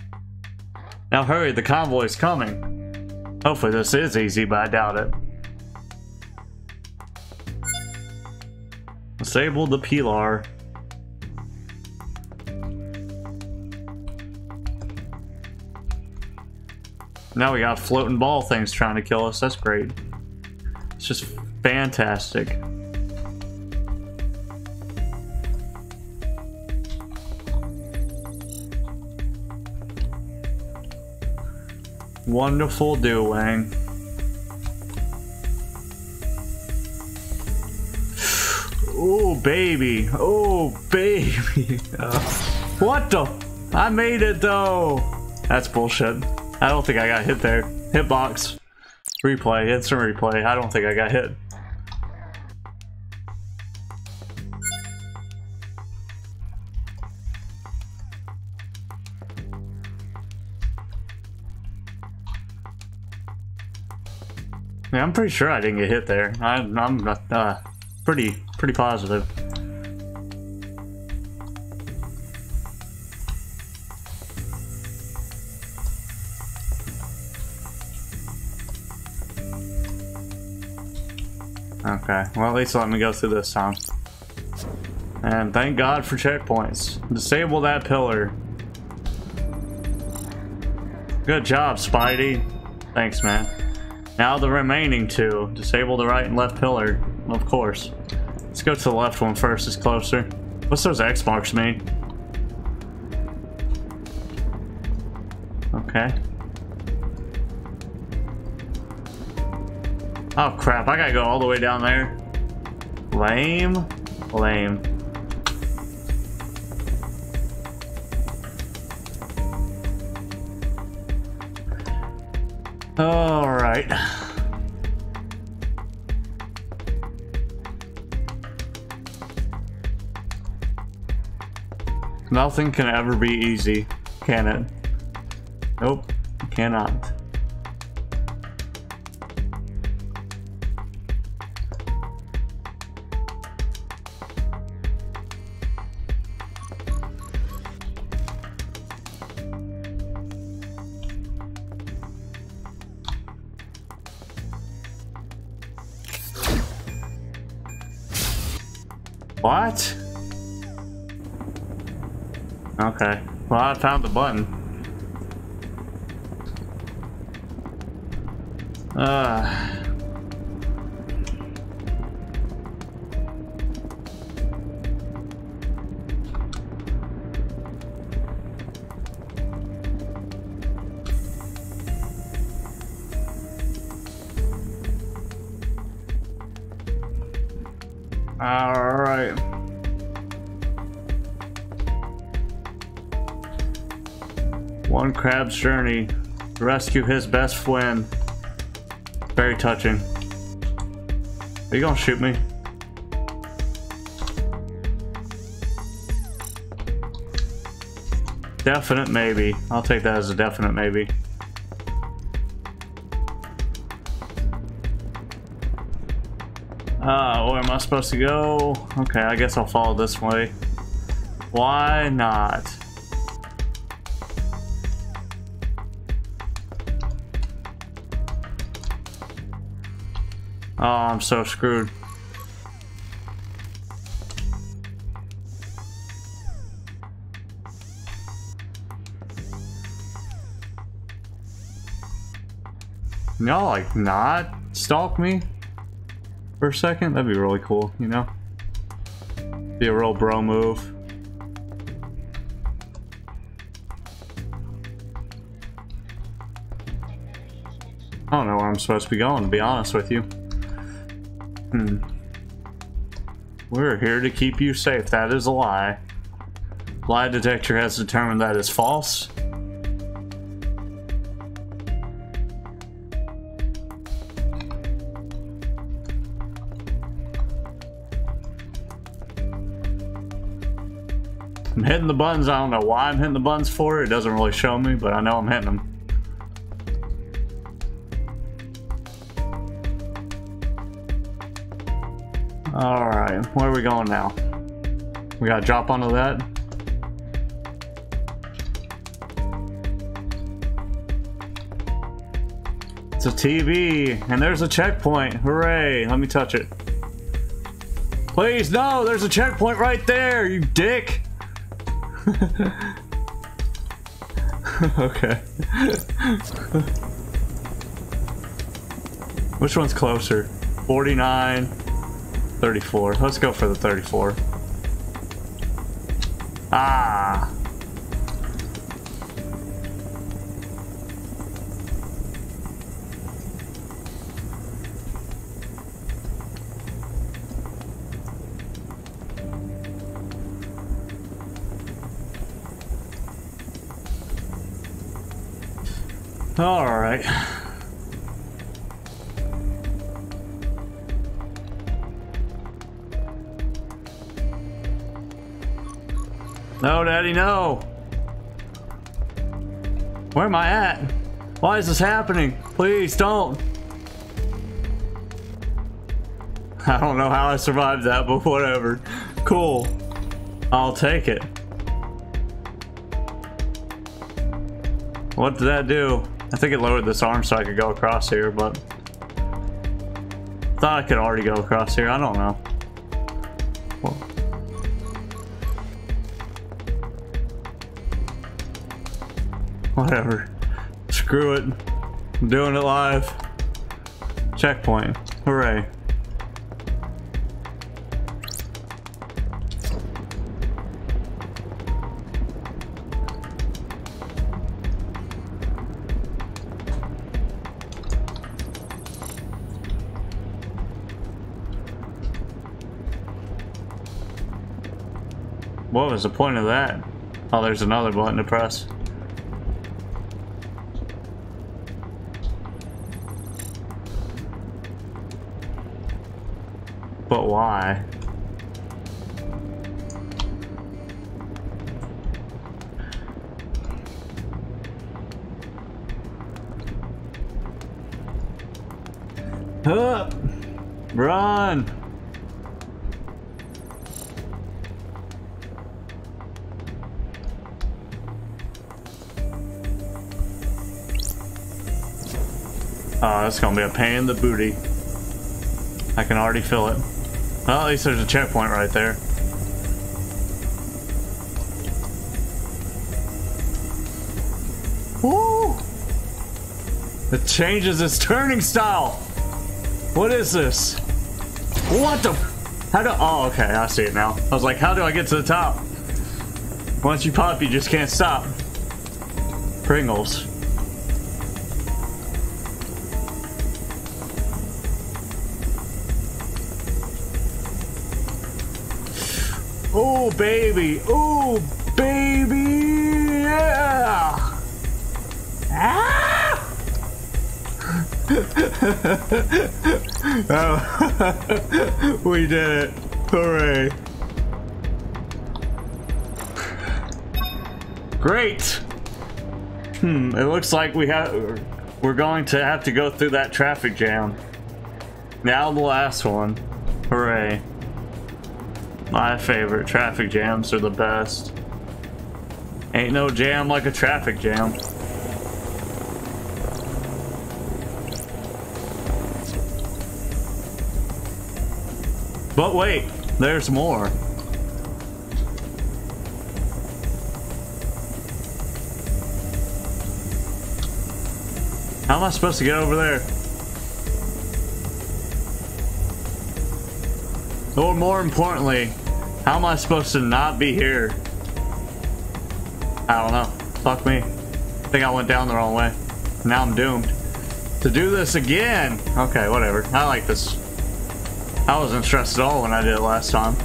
A: Now hurry, the convoy's coming. Hopefully this is easy, but I doubt it. Disable the pillar. Now we got floating ball things trying to kill us. That's great. It's just fantastic. Wonderful doing. Oh baby, oh baby. Uh, what the? I made it though. That's bullshit. I don't think I got hit there. Hitbox. Replay, instant replay. I don't think I got hit. Yeah, I'm pretty sure I didn't get hit there. I, I'm uh, pretty pretty positive. Okay, well at least let me go through this time. And thank God for checkpoints. Disable that pillar. Good job, Spidey. Thanks, man. Now the remaining two. Disable the right and left pillar, of course. Let's go to the left one first, it's closer. What's those X marks mean? Okay. Oh crap, I gotta go all the way down there. Lame. Lame. Oh, Alright. Nothing can ever be easy, can it? Nope, cannot. Found the button. One journey to rescue his best friend. Very touching. Are you gonna shoot me? Definite maybe. I'll take that as a definite maybe. Uh, where am I supposed to go? Okay, I guess I'll follow this way. Why not? So screwed. Y'all like not stalk me for a second? That'd be really cool, you know? Be a real bro move. I don't know where I'm supposed to be going, to be honest with you. Hmm. We're here to keep you safe. That is a lie. Lie detector has determined that is false. I'm hitting the buttons. I don't know why I'm hitting the buttons for. It doesn't really show me, but I know I'm hitting them. Where are we going now? We gotta drop onto that? It's a TV, and there's a checkpoint. Hooray, let me touch it. Please, no, there's a checkpoint right there, you dick! okay. Which one's closer? 49, 34. Let's go for the 34. Ah! All right. Daddy, no. Where am I at? Why is this happening? Please don't. I don't know how I survived that, but whatever. Cool. I'll take it. What did that do? I think it lowered this arm so I could go across here, but... Thought I could already go across here, I don't know. Whatever. Screw it. I'm doing it live. Checkpoint. Hooray. What was the point of that? Oh, there's another button to press. Huh! Run! Oh, that's gonna be a pain in the booty. I can already feel it. Well, at least there's a checkpoint right there. Woo! It changes its turning style! What is this? What the? How do? Oh, okay, I see it now. I was like, how do I get to the top? Once you pop, you just can't stop. Pringles. Oh, baby. Oh, baby. Yeah. Ah! oh, we did it. Hooray. Great! Hmm, it looks like we have we're going to have to go through that traffic jam. Now the last one. Hooray. My favorite traffic jams are the best. Ain't no jam like a traffic jam. But wait, there's more. How am I supposed to get over there? Or more importantly, how am I supposed to not be here? I don't know. Fuck me. I think I went down the wrong way. Now I'm doomed. To do this again! Okay, whatever. I like this. I wasn't stressed at all when I did it last time.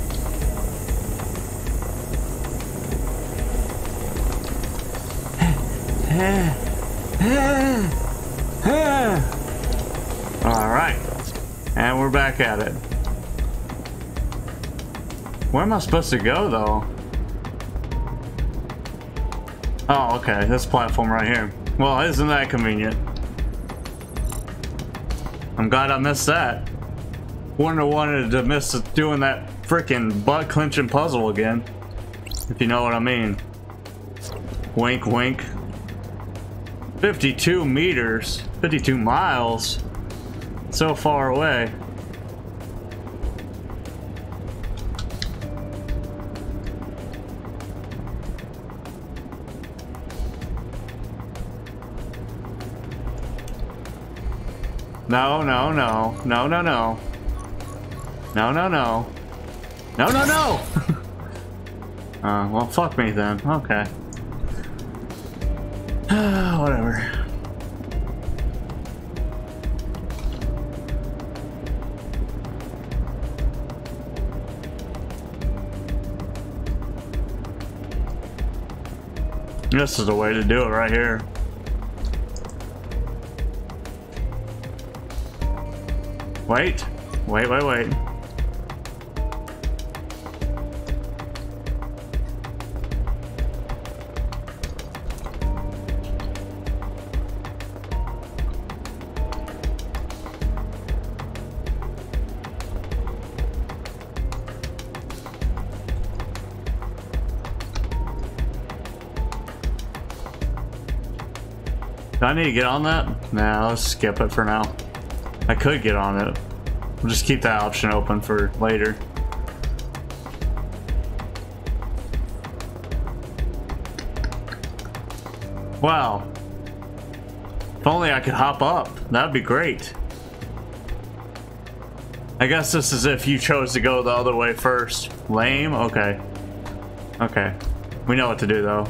A: Alright. And we're back at it. Where am I supposed to go, though? Oh, okay. This platform right here. Well, isn't that convenient? I'm glad I missed that. Wouldn't have wanted to miss doing that freaking butt clenching puzzle again. If you know what I mean. Wink, wink. 52 meters. 52 miles. So far away. No, no, no. No, no, no. No, no, no. No, no, no! uh, well, fuck me then. Okay. Whatever. This is the way to do it right here. Wait. Wait, wait, wait. I need to get on that? Nah, let's skip it for now. I could get on it. We'll just keep that option open for later. Wow. If only I could hop up. That'd be great. I guess this is if you chose to go the other way first. Lame? Okay. Okay. We know what to do though.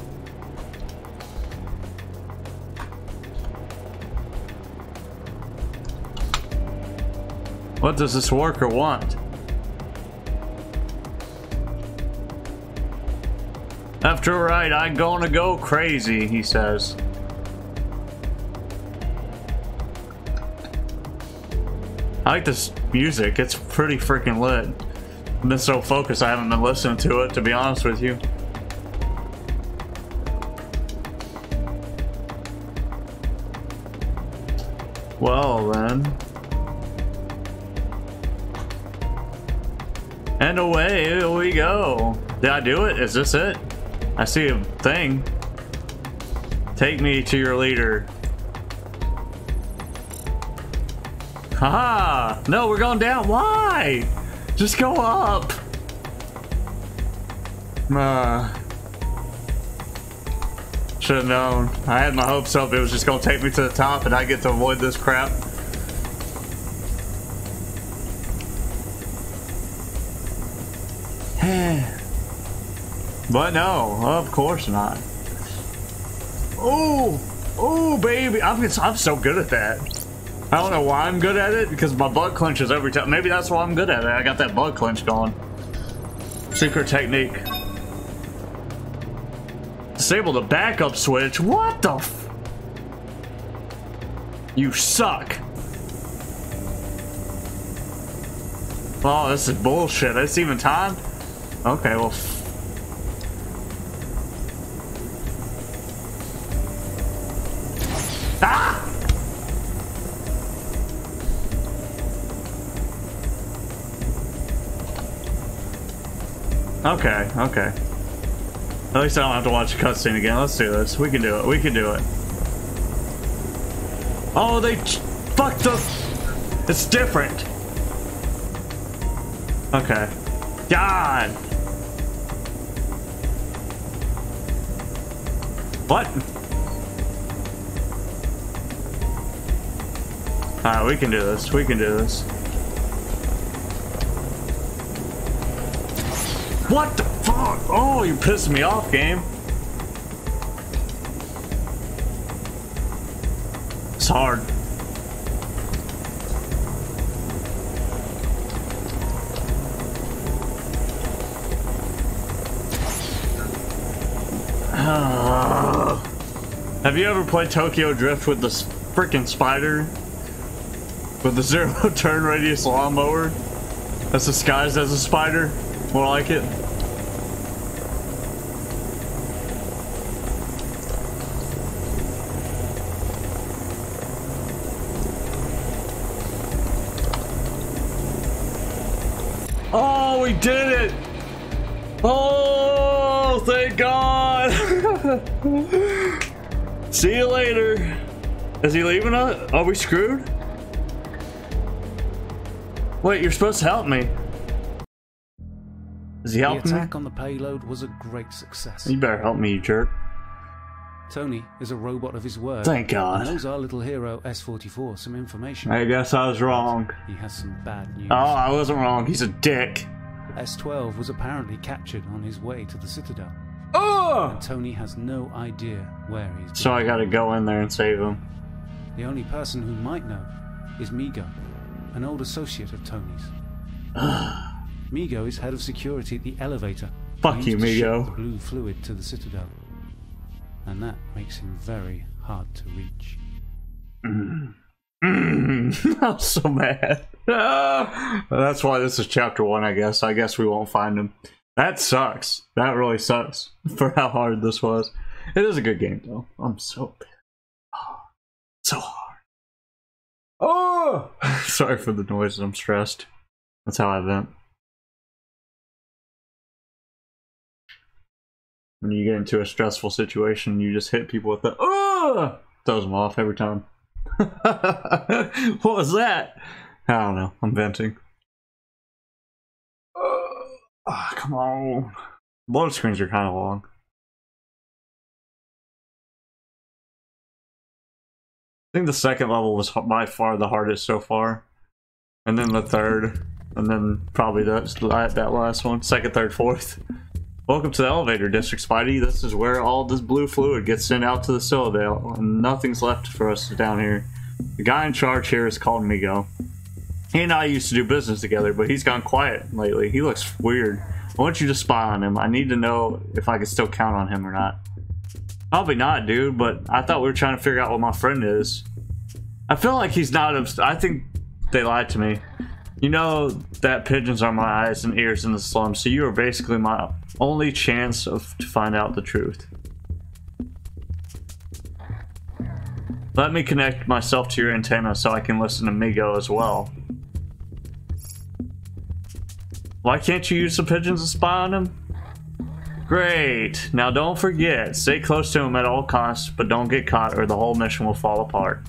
A: What does this worker want? After a ride, I'm gonna go crazy, he says. I like this music, it's pretty freaking lit. I've been so focused I haven't been listening to it, to be honest with you. Did I do it? Is this it? I see a thing. Take me to your leader. Haha! No, we're going down. Why? Just go up. Uh, Should have known. I had my hopes up it was just going to take me to the top and I get to avoid this crap. But no, of course not. Oh, oh, baby. I'm, I'm so good at that. I don't know why I'm good at it, because my butt clenches every time. Maybe that's why I'm good at it. I got that butt clench going. Secret technique. Disable the backup switch? What the You suck. Oh, this is bullshit. It's even time? Okay, well, Okay, okay. At least I don't have to watch a cutscene again. Let's do this. We can do it. We can do it. Oh, they fucked us. It's different. Okay. God. What? Alright, we can do this. We can do this. What the fuck? Oh, you pissed me off, game. It's hard. Have you ever played Tokyo Drift with the freaking spider? With the zero turn radius lawnmower? That's disguised as a spider? More like it. Oh, we did it! Oh, thank God! See you later. Is he leaving us? Are we screwed? Wait, you're supposed to help me. Is he
B: The
A: helping me?
B: attack on the payload was a great success.
A: You better help me, you jerk.
B: Tony is a robot of his word.
A: Thank
B: And
A: God.
B: knows our little hero S44 some information.
A: I guess I was wrong.
B: He has some bad news.
A: Oh, I wasn't wrong. He's a dick.
B: S12 was apparently captured on his way to the Citadel.
A: Oh!
B: Tony has no idea where he's
A: So. I gotta go in there and save him.
B: The only person who might know is Migo, an old associate of Tony's. Migo is head of security at the elevator.
A: Fuck you, Migo.
B: the blue fluid to the Citadel. And that makes him very hard to reach.
A: Mm, I'm so mad. Ah. That's why this is chapter one, I guess. I guess we won't find him. That sucks. That really sucks for how hard this was. It is a good game, though. I'm so pissed. Oh, so hard. Oh! Sorry for the noise. I'm stressed. That's how I vent. When you get into a stressful situation, you just hit people with the oh, throws them off every time. what was that? I don't know. I'm venting. Ah, come on. Load screens are kind of long. I think the second level was by far the hardest so far, and then the third, and then probably that that last one, second, third, fourth. Welcome to the elevator district, Spidey. This is where all this blue fluid gets sent out to the Citadel, and nothing's left for us down here. The guy in charge here is called Migo. He and I used to do business together, but he's gone quiet lately. He looks weird. I want you to spy on him. I need to know if I can still count on him or not. Probably not, dude, but I thought we were trying to figure out what my friend is. I feel like he's not. I think they lied to me. You know that pigeons are my eyes and ears in the slums, so you are basically my only chance of to find out the truth. Let me connect myself to your antenna so I can listen to Migo as well. Why can't you use the pigeons to spy on him? Great. Now don't forget, stay close to him at all costs, but don't get caught or the whole mission will fall apart.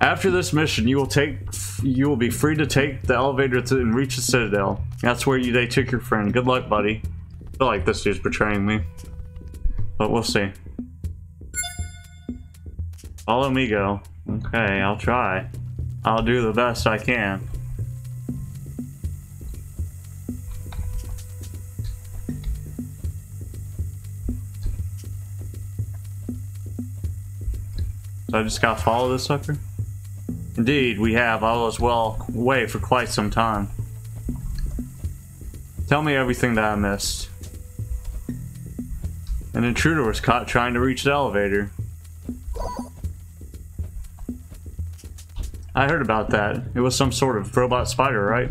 A: After this mission, you will take you will be free to take the elevator to and reach the Citadel. That's where you they took your friend. Good luck, buddy. I feel like this dude's betraying me. But we'll see. Follow me, go. Okay, I'll try. I'll do the best I can. So I just gotta follow this sucker? Indeed, we have. I was well away for quite some time. Tell me everything that I missed. An intruder was caught trying to reach the elevator. I heard about that. It was some sort of robot spider, right?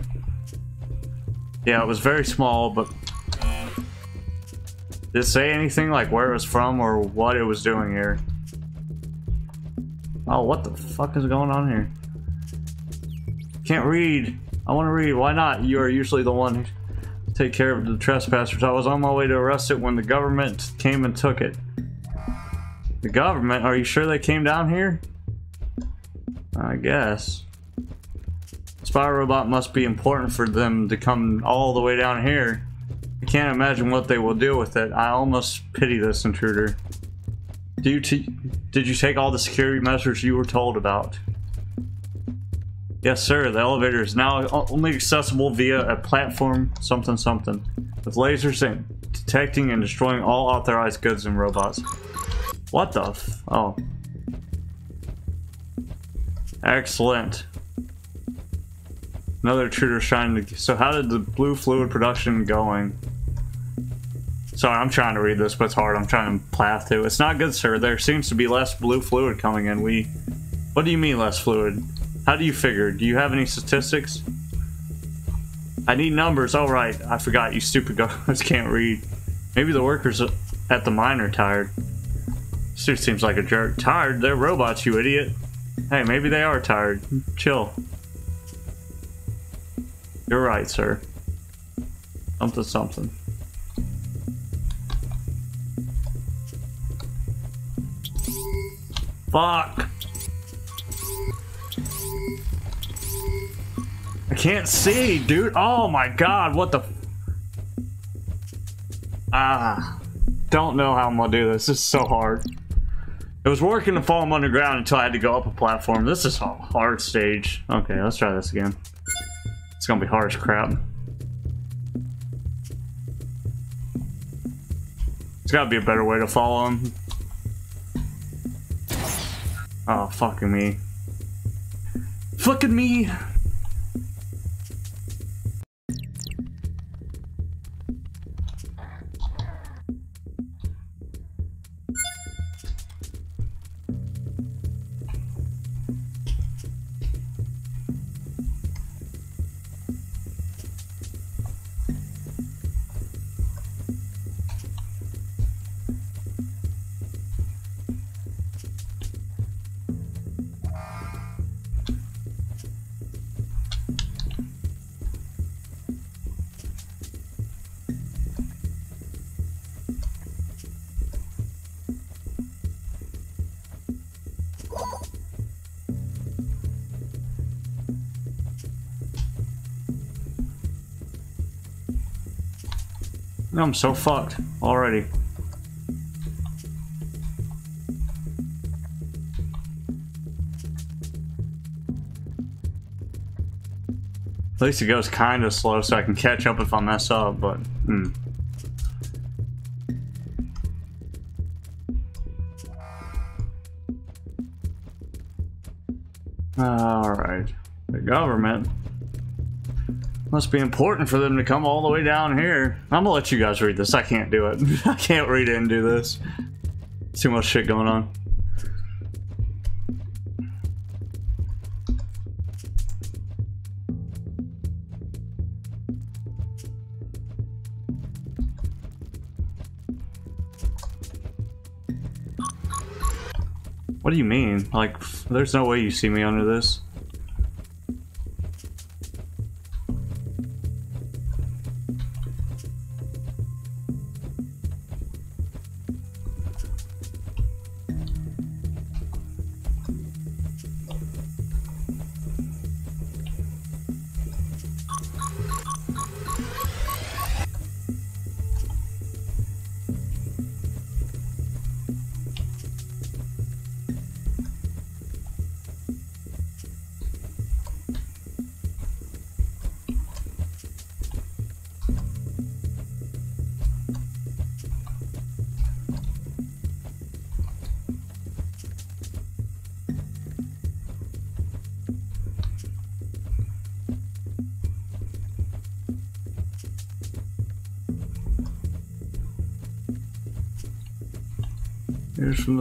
A: Yeah, it was very small, but... Did it say anything like where it was from or what it was doing here? Oh, what the fuck is going on here? Can't read. I want to read. Why not? You are usually the one take care of the trespassers. I was on my way to arrest it when the government came and took it. The government? Are you sure they came down here? I guess. Spy robot must be important for them to come all the way down here. I can't imagine what they will do with it. I almost pity this intruder. Do you did you take all the security measures you were told about? Yes, sir. The elevator is now only accessible via a platform something something with lasers and detecting and destroying all authorized goods and robots. What the f- oh. Excellent. Another intruder trying to- so how did the blue fluid production going? Sorry, I'm trying to read this, but it's hard. I'm trying to path to. It's not good, sir. There seems to be less blue fluid coming in. We... What do you mean less fluid? How do you figure? Do you have any statistics? I need numbers. All right, I forgot. You stupid guys can't read. Maybe the workers at the mine are tired. This seems like a jerk. Tired? They're robots, you idiot. Hey, maybe they are tired. Chill. You're right, sir. Something, something. Fuck! I can't see, dude. Oh my god, what the... Ah. Don't know how I'm gonna do this. This is so hard. It was working to fall underground until I had to go up a platform. This is a hard stage. Okay, let's try this again. It's gonna be hard as crap. There's gotta be a better way to follow him. Oh, fucking me. Fucking me! I'm so fucked already. At least it goes kind of slow so I can catch up if I mess up, but... Hmm. Alright. The government must be important for them to come all the way down here. I'm gonna let you guys read this. I can't do it. I can't read and do this. Too much shit going on. What do you mean? Like, there's no way you see me under this.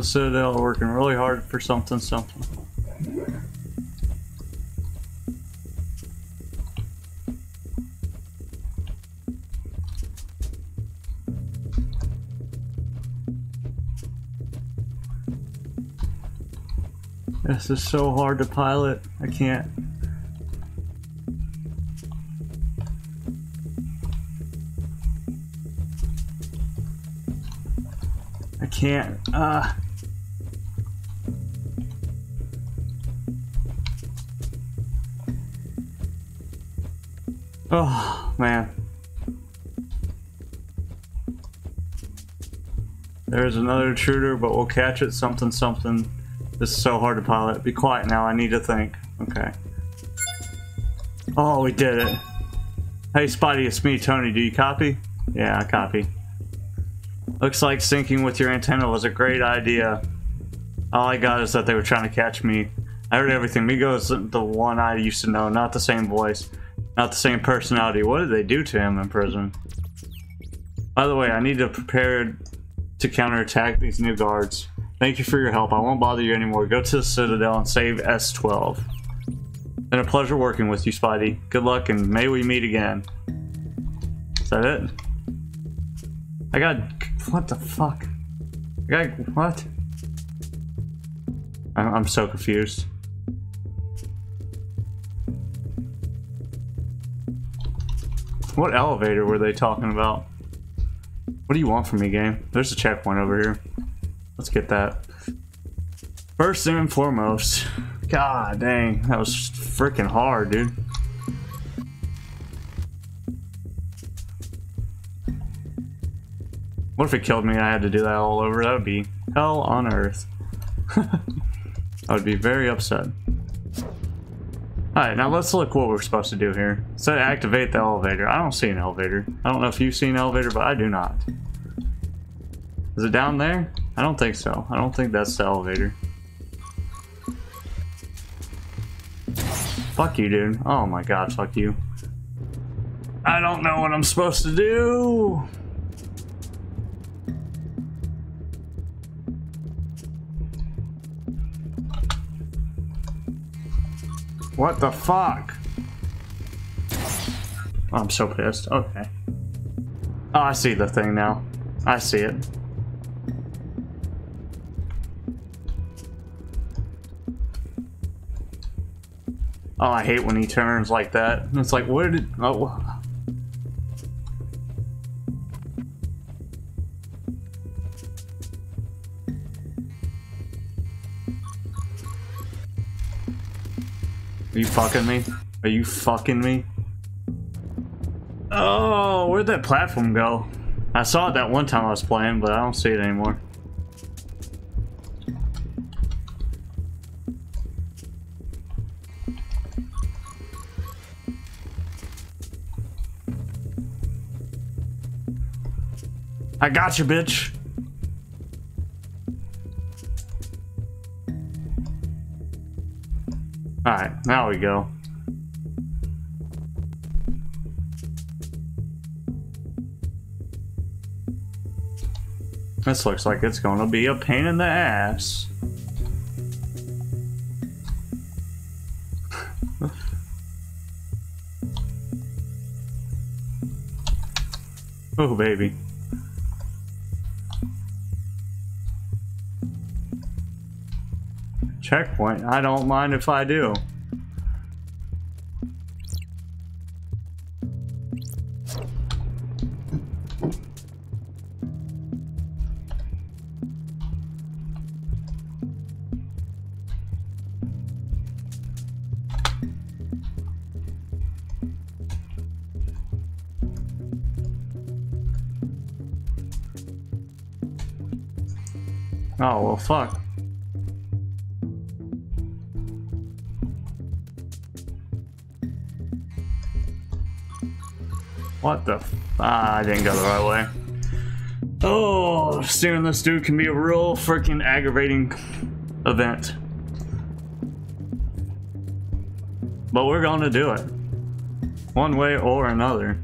A: The Citadel working really hard for something something. This is so hard to pilot. I can't. I can't. Ah. Oh, man. There's another intruder, but we'll catch it. Something, something. This is so hard to pilot. Be quiet now. I need to think. Okay. Oh, we did it. Hey, Spidey, it's me, Tony. Do you copy? Yeah, I copy. Looks like syncing with your antenna was a great idea. All I got is that they were trying to catch me. I heard everything. Migo is the one I used to know, not the same voice, not the same personality. What did they do to him in prison? By the way, I need to prepare to counterattack these new guards. Thank you for your help. I won't bother you anymore. Go to the Citadel and save S12. Been a pleasure working with you, Spidey. Good luck and may we meet again. Is that it? I got... What the fuck? I got... What? I'm, I'm so confused. What elevator were they talking about? What do you want from me, game? There's a checkpoint over here. Let's get that. First and foremost. God dang, that was freaking hard, dude. What if it killed me and I had to do that all over? That would be hell on earth. I would be very upset. Alright, now let's look what we're supposed to do here. So activate the elevator. I don't see an elevator. I don't know if you see an elevator, but I do not. Is it down there? I don't think so. I don't think that's the elevator. Fuck you, dude. Oh my god, fuck you. I don't know what I'm supposed to do. What the fuck? Oh, I'm so pissed. Okay. Oh, I see the thing now. I see it. Oh, I hate when he turns like that. It's like, where did... Oh. Are you fucking me? Are you fucking me? Oh, where'd that platform go? I saw it that one time I was playing, but I don't see it anymore. I got you, bitch. Alright, now we go. This looks like it's gonna be a pain in the ass. oh, baby. Checkpoint. I don't mind if I do. Oh, well, fuck. What the Ah, I didn't go the right way. Oh, steering this dude can be a real freaking aggravating event. But we're going to do it. One way or another.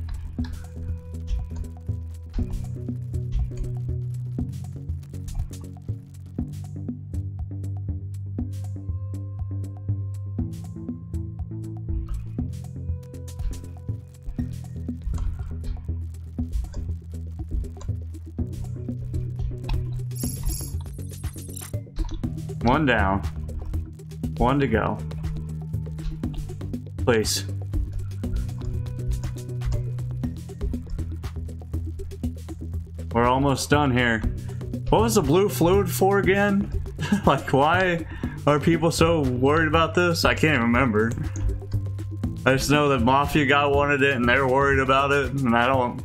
A: One down. One to go. Please. We're almost done here. What was the blue fluid for again? like, why are people so worried about this? I can't remember. I just know that Mafia guy wanted it and they're worried about it, and I don't.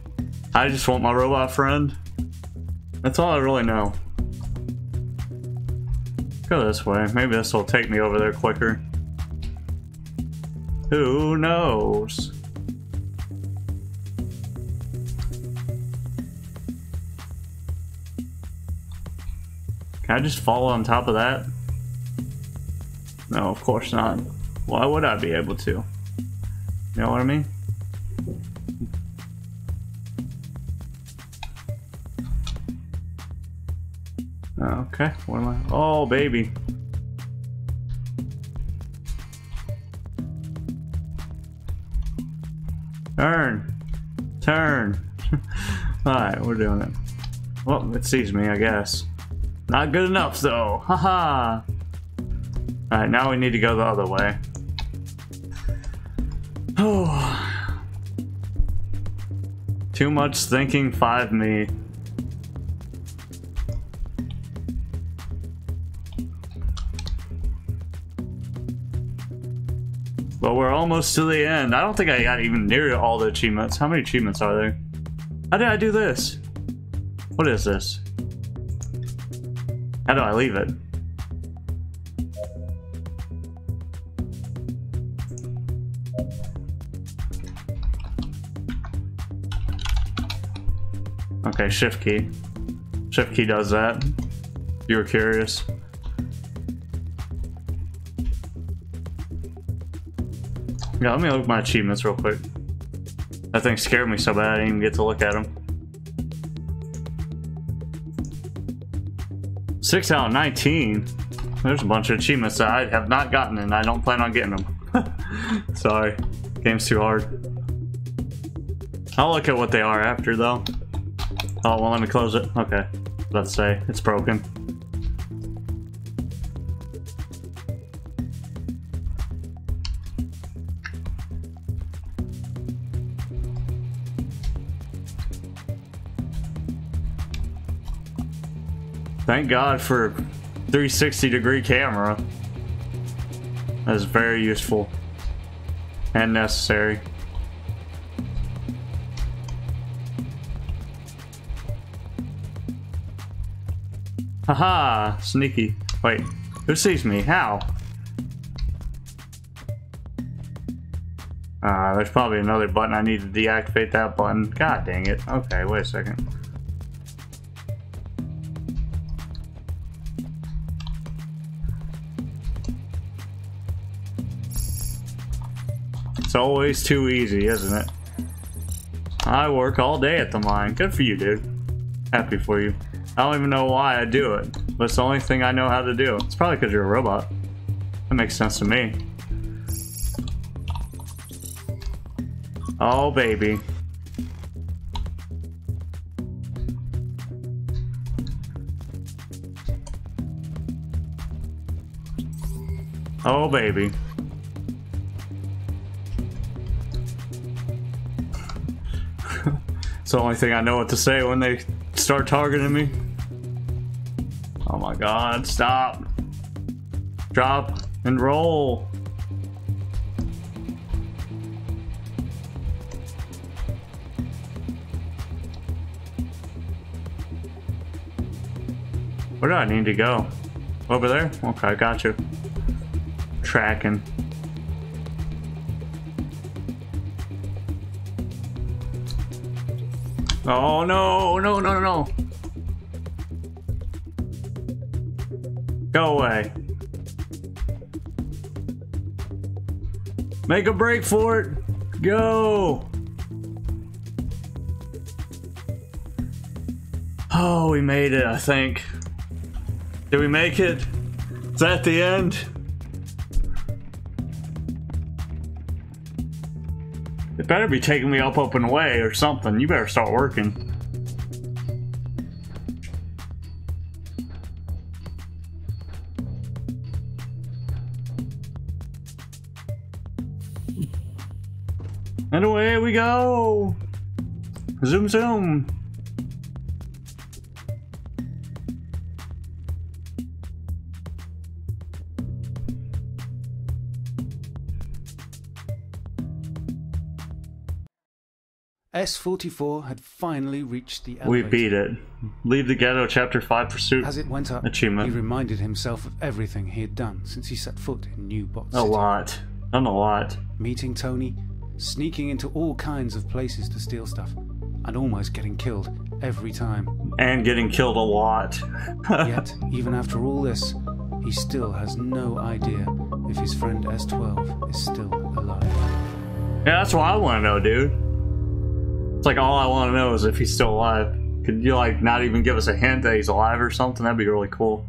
A: I just want my robot friend. That's all I really know. Go this way. Maybe this will take me over there quicker. Who knows? Can I just fall on top of that? No, of course not. Why would I be able to? You know what I mean? Okay, what am I? Oh, baby. Turn. Turn. Alright, we're doing it. Well, it sees me, I guess. Not good enough, though. Haha. Alright, now we need to go the other way. Oh. Too much thinking, five me. But we're almost to the end. I don't think I got even near all the achievements. How many achievements are there? How did I do this? What is this? How do I leave it? Okay, shift key. Shift key does that. If you were curious. Yeah, let me look at my achievements real quick. That thing scared me so bad I didn't even get to look at them. 6 out of 19. There's a bunch of achievements that I have not gotten and I don't plan on getting them. Sorry. Game's too hard. I'll look at what they are after though. Oh, well let me close it. Okay. Let's say it's broken. Thank God for 360 degree camera. That is very useful and necessary. Haha, sneaky. Wait, who sees me? How? Uh, there's probably another button. I need to deactivate that button. God dang it. Okay, wait a second. It's always too easy, isn't it? I work all day at the mine. Good for you, dude. Happy for you. I don't even know why I do it, but it's the only thing I know how to do. It's probably because you're a robot. That makes sense to me. Oh, baby. Oh, baby. It's the only thing I know what to say when they start targeting me. Oh my god, stop. Drop and roll. Where do I need to go? Over there? Okay, got you. Tracking. Oh no, no, no, no, no. Go away. Make a break for it. Go. Oh, we made it, I think. Did we make it? Is that the end? It better be taking me up, up, and away or something. You better start working. And away we go! Zoom, zoom!
B: S-44 had finally reached the elevator.
A: We beat it. Leave the ghetto, chapter 5 pursuit.
B: As it went up,
A: Achievement.
B: he reminded himself of everything he had done since he set foot in New Bot
A: A
B: City.
A: lot. Done a lot.
B: Meeting Tony, sneaking into all kinds of places to steal stuff, and almost getting killed every time.
A: And getting killed a lot.
B: Yet, even after all this, he still has no idea if his friend S12 is still alive.
A: Yeah, that's what I want to know, dude. It's like all I want to know is if he's still alive. Could you like not even give us a hint that he's alive or something? That'd be really cool.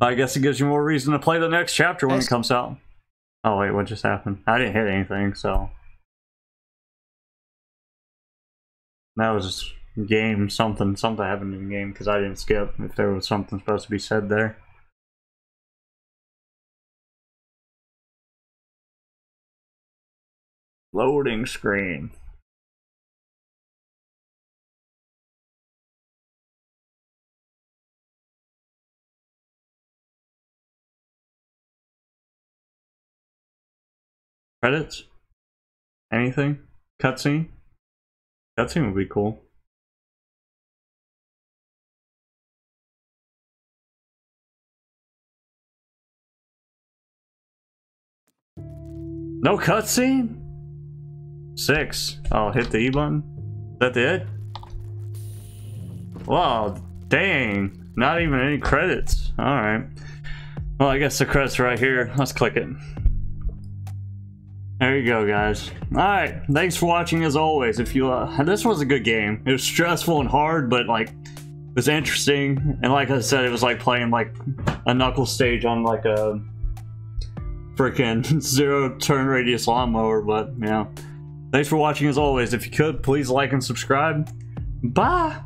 A: I guess it gives you more reason to play the next chapter when it comes out. Oh wait, what just happened? I didn't hit anything, so that was game something. Something happened in game because I didn't skip. If there was something supposed to be said there. Loading screen. Credits? Anything? Cutscene? Cutscene would be cool. No cutscene? Six. I'll hit the E button. That it? Wow, dang. Not even any credits. Alright. Well, I guess the credits right here. Let's click it. There you go, guys. Alright, thanks for watching as always. If you, uh, this was a good game. It was stressful and hard, but like, it was interesting. And like I said, it was like playing like a knuckle stage on like a freaking zero turn radius lawnmower, but yeah. Thanks for watching as always. If you could, please like and subscribe. Bye!